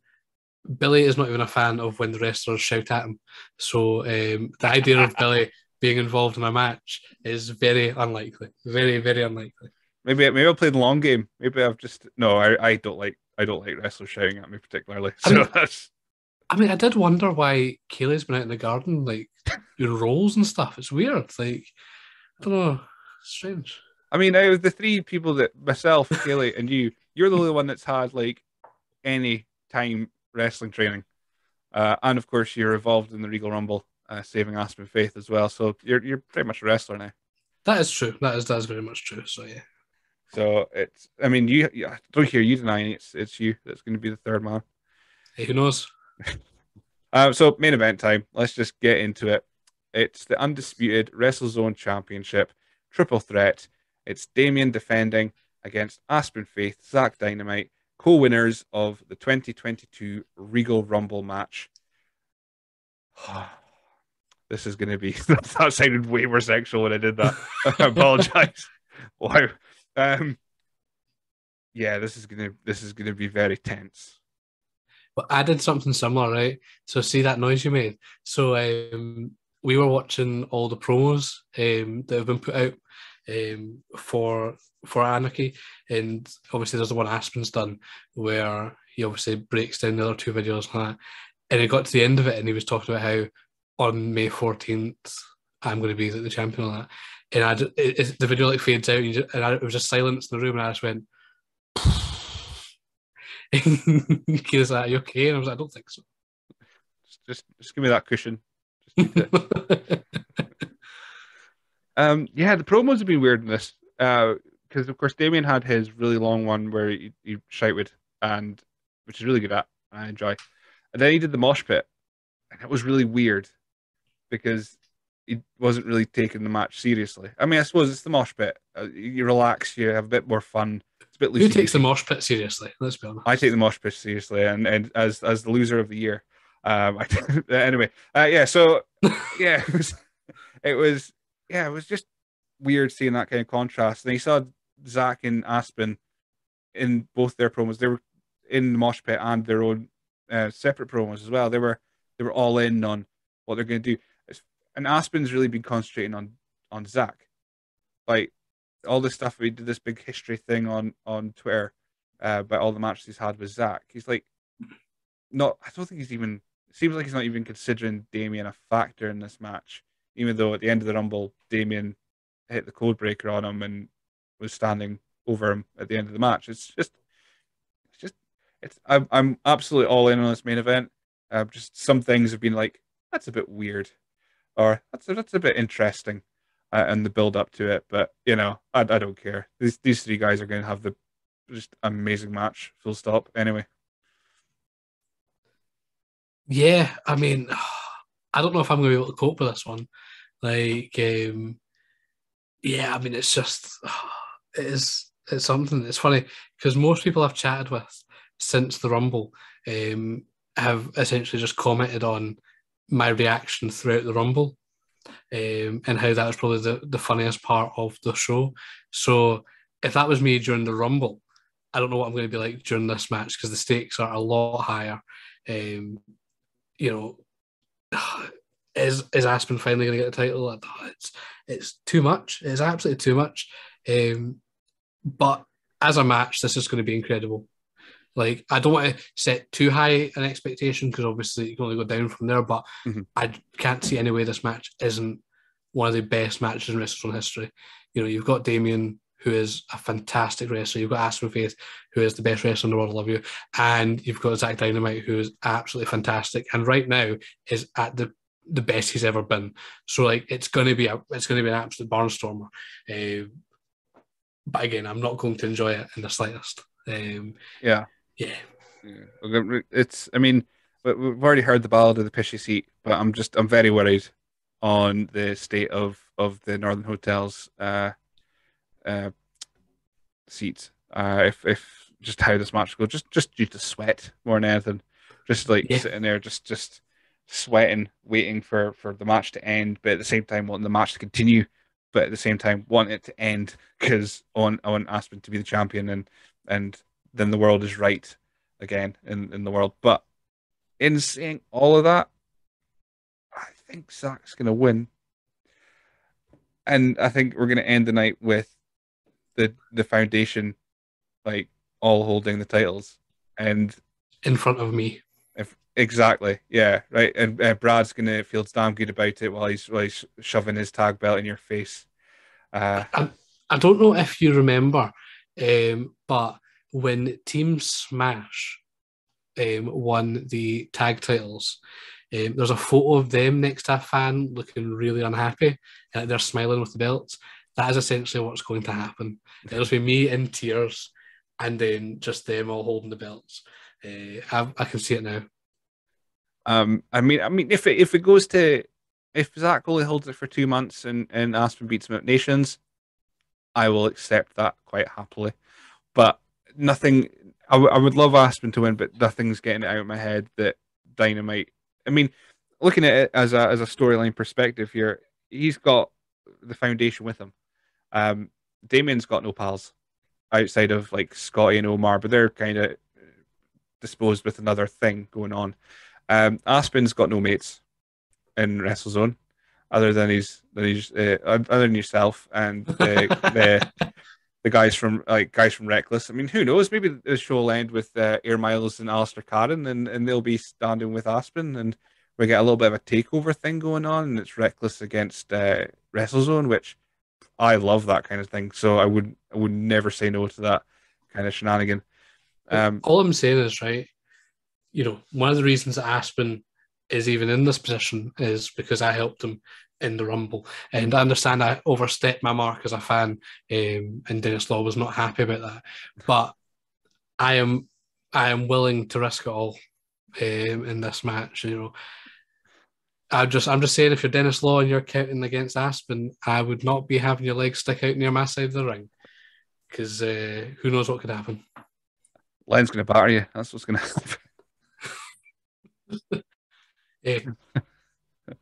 Billy is not even a fan of when the wrestlers shout at him. So um, the idea of Billy [laughs] being involved in a match is very unlikely. Very, very unlikely. Maybe maybe I'll play the long game. Maybe I've just no. I, I don't like I don't like wrestlers shouting at me particularly. So I mean, [laughs] that's I mean, I did wonder why Kaylee's been out in the garden, like doing rolls and stuff. It's weird. Like, I don't know. Strange. I mean, out of the three people that myself, Kaylee, and you, you're the only one that's had like any time wrestling training, uh, and of course you're involved in the Regal Rumble, uh, saving Aspen Faith as well. So you're you're pretty much a wrestler now. That is true. That is that is very much true. So yeah. So it's. I mean, you. I don't hear you denying it's. It's you that's going to be the third man. Hey, who knows? [laughs] Uh, so main event time. Let's just get into it. It's the undisputed WrestleZone Championship triple threat. It's Damien defending against Aspen Faith, Zach Dynamite, co-winners of the 2022 Regal Rumble match. [sighs] this is going to be [laughs] that sounded way more sexual when I did that. [laughs] I apologize. [laughs] Wow. Um, yeah, this is gonna this is gonna be very tense. But I did something similar, right? So see that noise you made. So um, we were watching all the promos um, that have been put out um, for for Anarchy, and obviously there's the one Aspen's done where he obviously breaks down the other two videos and that. And he got to the end of it, and he was talking about how on May 14th I'm going to be the champion on that. And I, it, it, the video like fades out, and, just, and I, it was just silence in the room, and I just went. [laughs] was like, "Are you okay?" And I was like, "I don't think so." Just, just give me that cushion. [laughs] um, yeah, the promos have been weird in this because, uh, of course, Damien had his really long one where he, he shouted, and which is really good at. I enjoy. And then he did the mosh pit, and it was really weird because he wasn't really taking the match seriously. I mean, I suppose it's the mosh pit. Uh, you relax, you have a bit more fun. It's a bit Who takes the mosh pit seriously? Let's be honest. I take the mosh pit seriously, and, and as as the loser of the year. Um, I, [laughs] anyway, uh, yeah. So [laughs] yeah, it was, it was, yeah, it was just weird seeing that kind of contrast. And you saw Zach and Aspen in both their promos. They were in the mosh pit and their own uh, separate promos as well. They were they were all in on what they're going to do. And Aspen's really been concentrating on on Zach, like all this stuff. We did this big history thing on on Twitter uh, about all the matches he's had with Zach. He's like, not. I don't think he's even seems like he's not even considering Damien a factor in this match, even though at the end of the Rumble, Damien hit the code breaker on him and was standing over him at the end of the match. It's just, it's just, it's. I'm, I'm absolutely all in on this main event. Uh, just some things have been like, that's a bit weird, or that's a, that's a bit interesting, uh, and the build up to it. But you know, I, I don't care. These these three guys are going to have the just amazing match. Full stop. Anyway. Yeah, I mean, [sighs] I don't know if I'm going to be able to cope with this one. Like, um, yeah, I mean, it's just [sighs] it is it's something. It's funny because most people I've chatted with since the Rumble um, have essentially just commented on my reaction throughout the Rumble um, and how that was probably the, the funniest part of the show. So if that was me during the Rumble, I don't know what I'm going to be like during this match because the stakes are a lot higher. Um, you know, [sighs] is is Aspen finally going to get the title? It's it's too much. It's absolutely too much. Um, but as a match, this is going to be incredible. Like I don't want to set too high an expectation because obviously you can only go down from there. But mm-hmm. I can't see any way this match isn't one of the best matches in wrestling history. You know, you've got Damien who is a fantastic wrestler. You've got Aspen Faith, who is the best wrestler in the world, I love you. And you've got Zach Dynamite, who is absolutely fantastic. And right now is at the the best he's ever been. So like it's gonna be a it's gonna be an absolute barnstormer. Uh, but again, I'm not going to enjoy it in the slightest. Um, yeah. Yeah. Yeah. It's I mean, we've already heard the ballad of the pishy seat, but I'm just I'm very worried on the state of of the Northern Hotels uh uh, seats. Uh, if if just how this match goes, just just due to sweat more than anything, just like yeah. sitting there, just just sweating, waiting for for the match to end, but at the same time wanting the match to continue, but at the same time wanting it to end because I want I want Aspen to be the champion and and then the world is right again in in the world. But in saying all of that, I think Zach's gonna win, and I think we're gonna end the night with the the foundation, like all holding the titles, and in front of me. If, exactly, yeah, right. And uh, Brad's gonna feel damn good about it while he's while he's shoving his tag belt in your face. Uh, I, I don't know if you remember, um, but when Team Smash um, won the tag titles, um, there's a photo of them next to a fan looking really unhappy. Uh, they're smiling with the belts. That is essentially what's going to happen. It'll be me in tears, and then just them all holding the belts. Uh, I, I, can see it now. Um, I mean, I mean, if it if it goes to if Zach Goldie holds it for two months and and Aspen beats him at Nations, I will accept that quite happily. But nothing. I, w- I would love Aspen to win, but nothing's getting it out of my head that Dynamite. I mean, looking at it as a as a storyline perspective here, he's got the foundation with him. Um, Damien's got no pals outside of like Scotty and Umar, but they're kind of disposed with another thing going on. Um, Aspen's got no mates in WrestleZone other than his than his uh, other than yourself and [laughs] the the, the guys from like guys from Reckless. I mean, who knows? Maybe the show will end with uh, Air Myles and Alastor Kharon, and and they'll be standing with Aspen, and we get a little bit of a takeover thing going on, and it's Reckless against uh, WrestleZone, which I love that kind of thing. So I would I would never say no to that kind of shenanigan. Um, All I'm saying is right. You know, one of the reasons that Aspen is even in this position is because I helped him in the Rumble. And I understand I overstepped my mark as a fan, um, and Dennis Law was not happy about that. But I am I am willing to risk it all um, in this match. You know, I just I'm just saying if you're Dennis Law and you're counting against Aspen, I would not be having your legs stick out near my side of the ring because uh, who knows what could happen. Len's going to batter you. That's what's going to happen. hey, [laughs]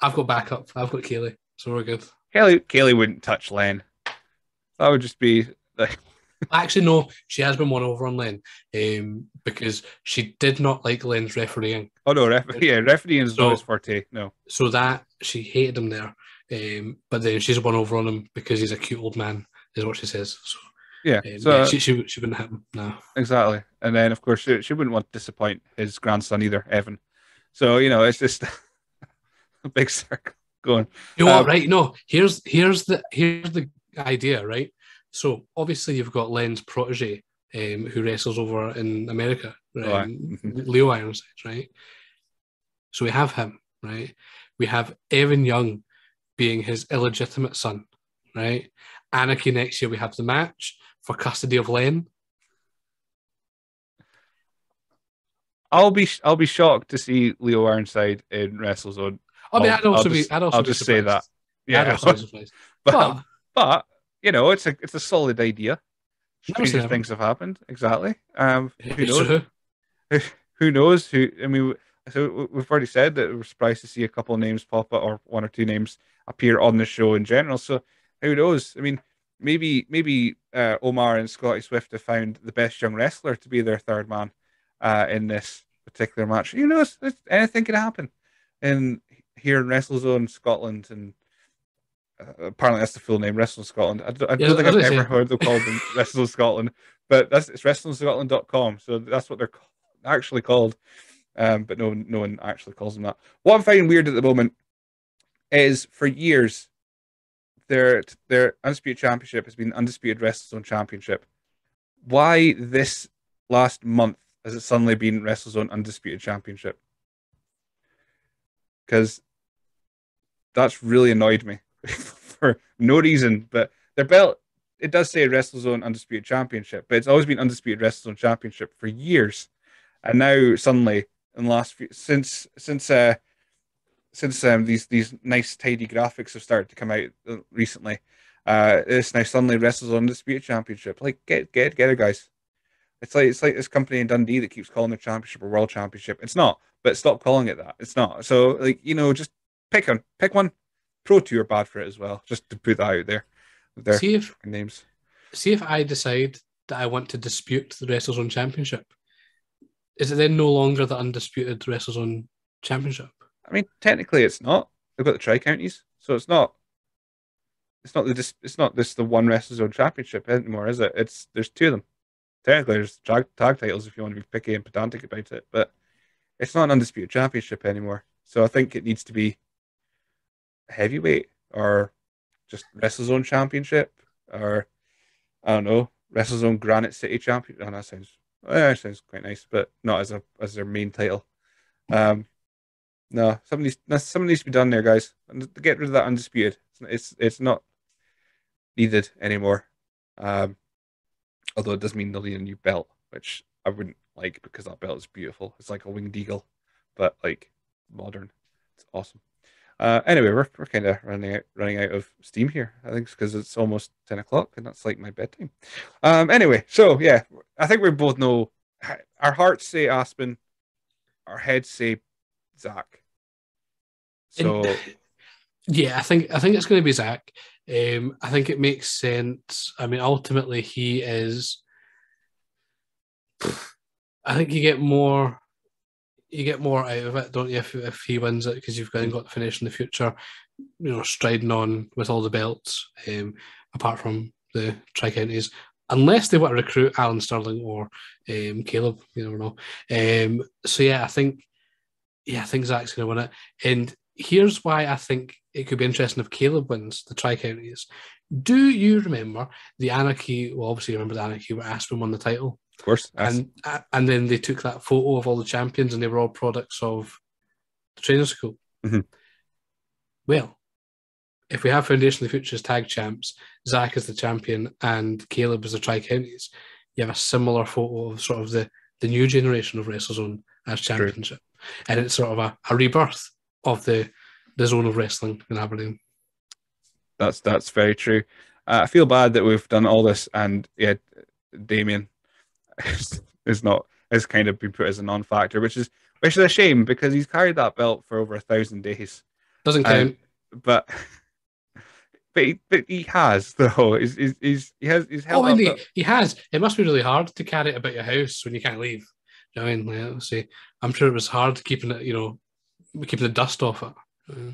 I've got backup. I've got Kaylee, so we're good. Kaylee, Kaylee wouldn't touch Len. That would just be like. Actually, no, she has been won over on Len um, because she did not like Len's refereeing. Oh no, ref- yeah, refereeing is so, not his forte. No, so that she hated him there, um, but then she's won over on him because he's a cute old man, is what she says. So yeah, um, so yeah, she, she she wouldn't have him. No, exactly. And then of course she, she wouldn't want to disappoint his grandson either, Evan. So you know, it's just [laughs] a big circle going. You know um, what? Right? No, here's here's the here's the idea. Right. So obviously you've got Len's protege, um, who wrestles over in America, right? Oh, mm-hmm. Leo Ironsides, right? So we have him, right? We have Evan Young being his illegitimate son, right? Anarchy next year we have the match for custody of Len. I'll be I'll be shocked to see Leo Ironside in WrestleZone. I mean, I'd also I'll be. I'd also I'll just say that. Yeah, [laughs] but, but you know, it's a it's a solid idea. Stranger things have happened. Exactly. Um, who knows? Who, [laughs] who knows? Who? I mean, so we've already said that we're surprised to see a couple of names pop up, or one or two names appear on the show in general. So who knows? I mean, maybe maybe uh, Umar and Scotty Swift have found the best young wrestler to be their third man uh, in this particular match. You know, anything can happen in here in WrestleZone Scotland, and apparently that's the full name, Wrestling Scotland. I don't, I don't yeah, think I've ever heard them called them [laughs] Wrestling Scotland, but that's it's WrestlingScotland.com, so that's what they're actually called. Um, but no, no one actually calls them that. What I'm finding weird at the moment is for years their their undisputed championship has been undisputed WrestleZone championship. Why this last month has it suddenly been WrestleZone undisputed championship? Because that's really annoyed me [laughs] for no reason. But their belt it does say WrestleZone undisputed championship, but it's always been undisputed WrestleZone championship for years, and now suddenly in the last few since since uh since um, these these nice tidy graphics have started to come out uh, recently, uh, it's now suddenly WrestleZone Undisputed Championship. Like get get together, guys. It's like it's like this company in Dundee that keeps calling the championship a world championship. It's not, but stop calling it that. It's not. So like you know, just pick one, pick one. Pro two are bad for it as well. Just to put that out there. Their see if names. See if I decide that I want to dispute the WrestleZone Championship. Is it then no longer the undisputed WrestleZone Championship? I mean, technically, it's not. They've got the tri counties, so it's not. it's not the it's not this the one WrestleZone championship anymore, is it? It's there's two of them. Technically, there's tag, tag titles if you want to be picky and pedantic about it, but it's not an undisputed championship anymore. So I think it needs to be heavyweight or just WrestleZone championship or I don't know WrestleZone Granite City champion. Oh, that sounds that sounds quite nice, but not as a as their main title. Um, no, something needs, something needs to be done there, guys. Get rid of that undisputed, it's it's, it's not needed anymore. Um, although it does mean they'll need a new belt, which I wouldn't like because that belt is beautiful. It's like a winged eagle, but like modern. It's awesome. Uh, anyway, we're, we're kind of running out running out of steam here. I think because it's almost ten o'clock, and that's like my bedtime. Um, anyway, so yeah, I think we both know our hearts say Aspen, our heads say Zach. So And- [laughs] yeah, I think I think it's going to be Zach. Um, I think it makes sense. I mean, ultimately, he is. I think you get more, you get more out of it, don't you? If, if he wins it, because you've got, got to finish in the future, you know, striding on with all the belts. Um, apart from the tri counties, unless they want to recruit Alan Sterling or um, Caleb, you never know. Um, so yeah, I think, yeah, I think Zach's going to win it, and here's why I think it could be interesting if Caleb wins the Tri Counties. Do you remember the Anarchy? Well, obviously, you remember the Anarchy where Aspen won the title, of course, and uh, and then they took that photo of all the champions, and they were all products of the training school. Mhm. Well, if we have Foundation of the Futures tag champs, Zach is the champion, and Caleb is the Tri Counties. You have a similar photo of sort of the the new generation of WrestleZone as championship, and it's sort of a, a rebirth of the the zone of wrestling in Aberdeen. that's that's very true. Uh, I feel bad that we've done all this, and yeah, Damien is, not has kind of been put as a non-factor, which is which is a shame because he's carried that belt for over a thousand days. Doesn't Um, count. but [laughs] but he, but he has though. He's, he's, he's he has he's held oh, he, he has. It must be really hard to carry it about your house when you can't leave. You know I mean? Like, obviously, I'm sure it was hard keeping it, you know, keeping the dust off it. Uh,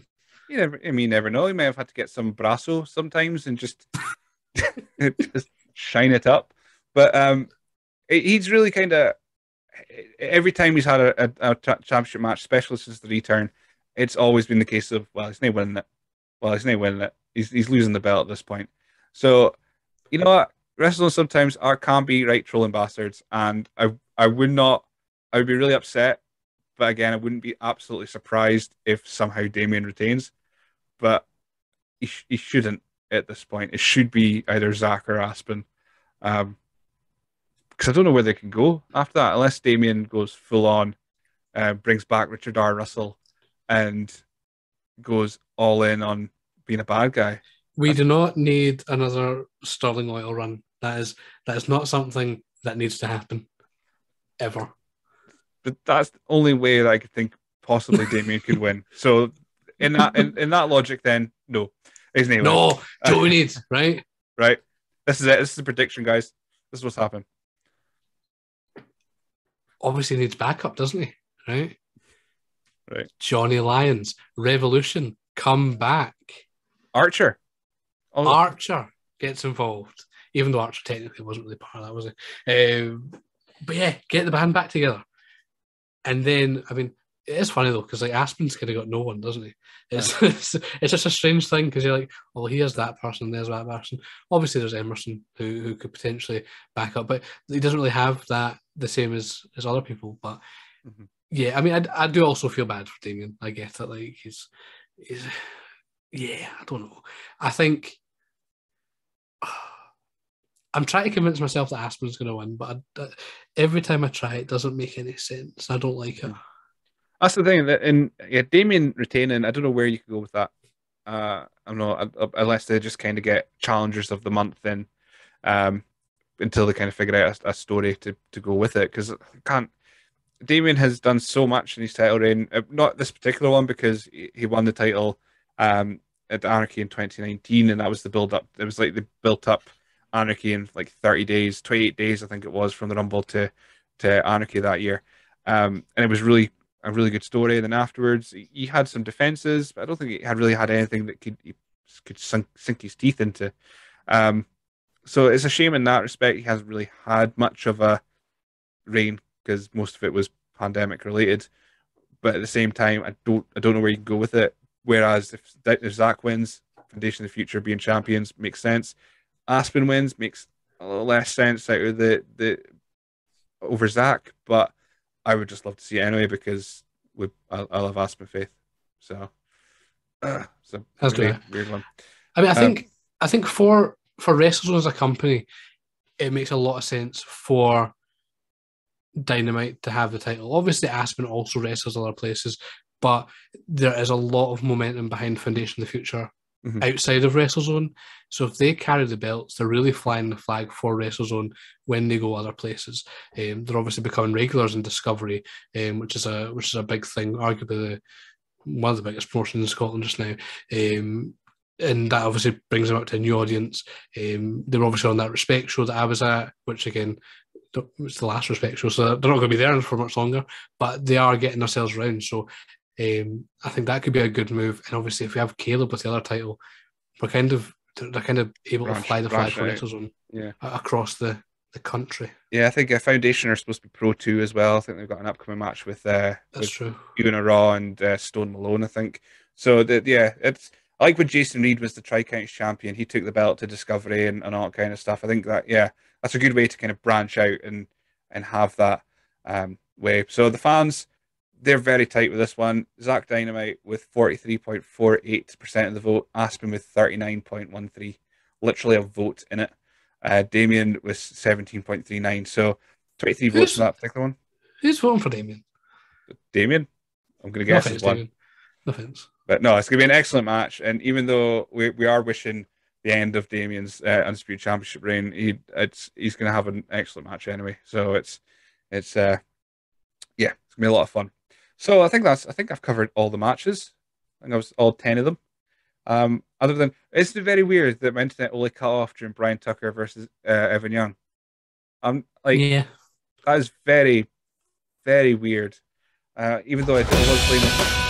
you never, I mean, you never know. He may have had to get some brasso sometimes and just [laughs] just shine it up. But um, he's really kind of every time he's had a, a, a championship match, especially since the return, it's always been the case of well, he's not winning it. Well, he's not winning it. He's he's losing the belt at this point. So you know what? Wrestlers sometimes are can be right trolling bastards, and I I would not. I would be really upset but again, I wouldn't be absolutely surprised if somehow Damien retains. But he, sh- he shouldn't at this point. It should be either Zach or Aspen. Um, because I don't know where they can go after that, unless Damien goes full on, uh, brings back Richard R. Russell, and goes all in on being a bad guy. we do not need another Sterling oil run. That is that is not something that needs to happen ever. But that's the only way that I could think possibly Damien could win. [laughs] So in that in, in that logic, then no, isn't he? No, that's we need, right? right? This is it. This is the prediction, guys. This is what's happened. Obviously needs backup, doesn't he? Right? Right. Johnny Lions, Revolution, come back. Archer. Oh, Archer gets involved, even though Archer technically wasn't really part of that, was it? Um, but yeah, get the band back together. And then, I mean, it is funny though, because like Aspen's kind of got no one, doesn't he? It's, [laughs] it's, it's just a strange thing because you're like, well, here's that person, there's that person. Obviously, there's Emerson who, who could potentially back up, but he doesn't really have that the same as, as other people. But Mhm. yeah, I mean, I, I do also feel bad for Damien. I get it. Like, he's, he's, yeah, I don't know. I think [sighs] I'm trying to convince myself that Aspen's going to win, but I, I- every time I try, it doesn't make any sense. I don't like it. That's the thing. That in yeah, Damien retaining. I don't know where you could go with that. Uh, I don't know uh, unless they just kind of get challengers of the month then, um, until they kind of figure out a, a story to to go with it. Because can't. Damien has done so much in his title reign. Uh, not this particular one because he, won the title um, at Anarchy in 2019, and that was the build up. It was like the built up Anarchy in like 30 days, 28 days, I think it was, from the Rumble to to Anarchy that year. Um, and it was really a really good story. And then afterwards, he, he had some defenses, but I don't think he had really had anything that could could sink, sink his teeth into. Um, so it's a shame in that respect. He hasn't really had much of a reign because most of it was pandemic related. But at the same time, I don't I don't know where you can go with it. Whereas if, if Zach wins, Foundation of the Future being champions makes sense. Aspen wins makes a little less sense out of the the over Zach, but I would just love to see it anyway because we I, I love Aspen Faith. So, uh, [clears throat] so That's really weird one. I mean, I Um, think I think for for WrestleZone as a company, it makes a lot of sense for Dynamite to have the title. Obviously, Aspen also wrestles other places, but there is a lot of momentum behind Foundation of the Future Mhm. outside of WrestleZone. So if they carry the belts, they're really flying the flag for WrestleZone when they go other places. Um, they're obviously becoming regulars in Discovery, um, which is a which is a big thing, arguably the, one of the biggest promotions in Scotland just now. Um, and that obviously brings them out to a new audience. Um, they were obviously on that Respect show that I was at, which again, it's the last Respect show, so they're not going to be there for much longer. But they are getting themselves around, so um, I think that could be a good move. And obviously, if we have Caleb with the other title, we're kind of they're kind of able Branch- to fly the flag for out. WrestleZone Yeah. across the the country. Yeah, I think a Foundation are supposed to be Pro 2 as well. I think they've got an upcoming match with uh, That's with true. Una Raw and uh, Stone Malone, I think. So that yeah, it's I like when Jason Reed was the Tri Counties champion. He took the belt to Discovery and, and all that kind of stuff. I think that yeah, that's a good way to kind of branch out and and have that um, way. So the fans, they're very tight with this one. Zach Dynamite with forty three point four eight percent of the vote. Aspen with thirty nine point one three, literally a vote in it. Uh, Damien was seventeen point three nine. So twenty three votes Who's- in that particular one. Who's voting for Damien? Damien, I'm gonna No guess offense, is one. Damien. No offense. But no, it's going to be an excellent match. And even though we, we are wishing the end of Damien's uh, undisputed championship reign, he it's he's going to have an excellent match anyway. So it's it's uh yeah, it's going to be a lot of fun. So I think that's I think I've covered all the matches. I think I was all ten of them. Um, other than it's very weird that my internet only cut off during Bryan Tucker versus uh, Evan Young. I'm like yeah. that is very very weird. Uh, even though I was blaming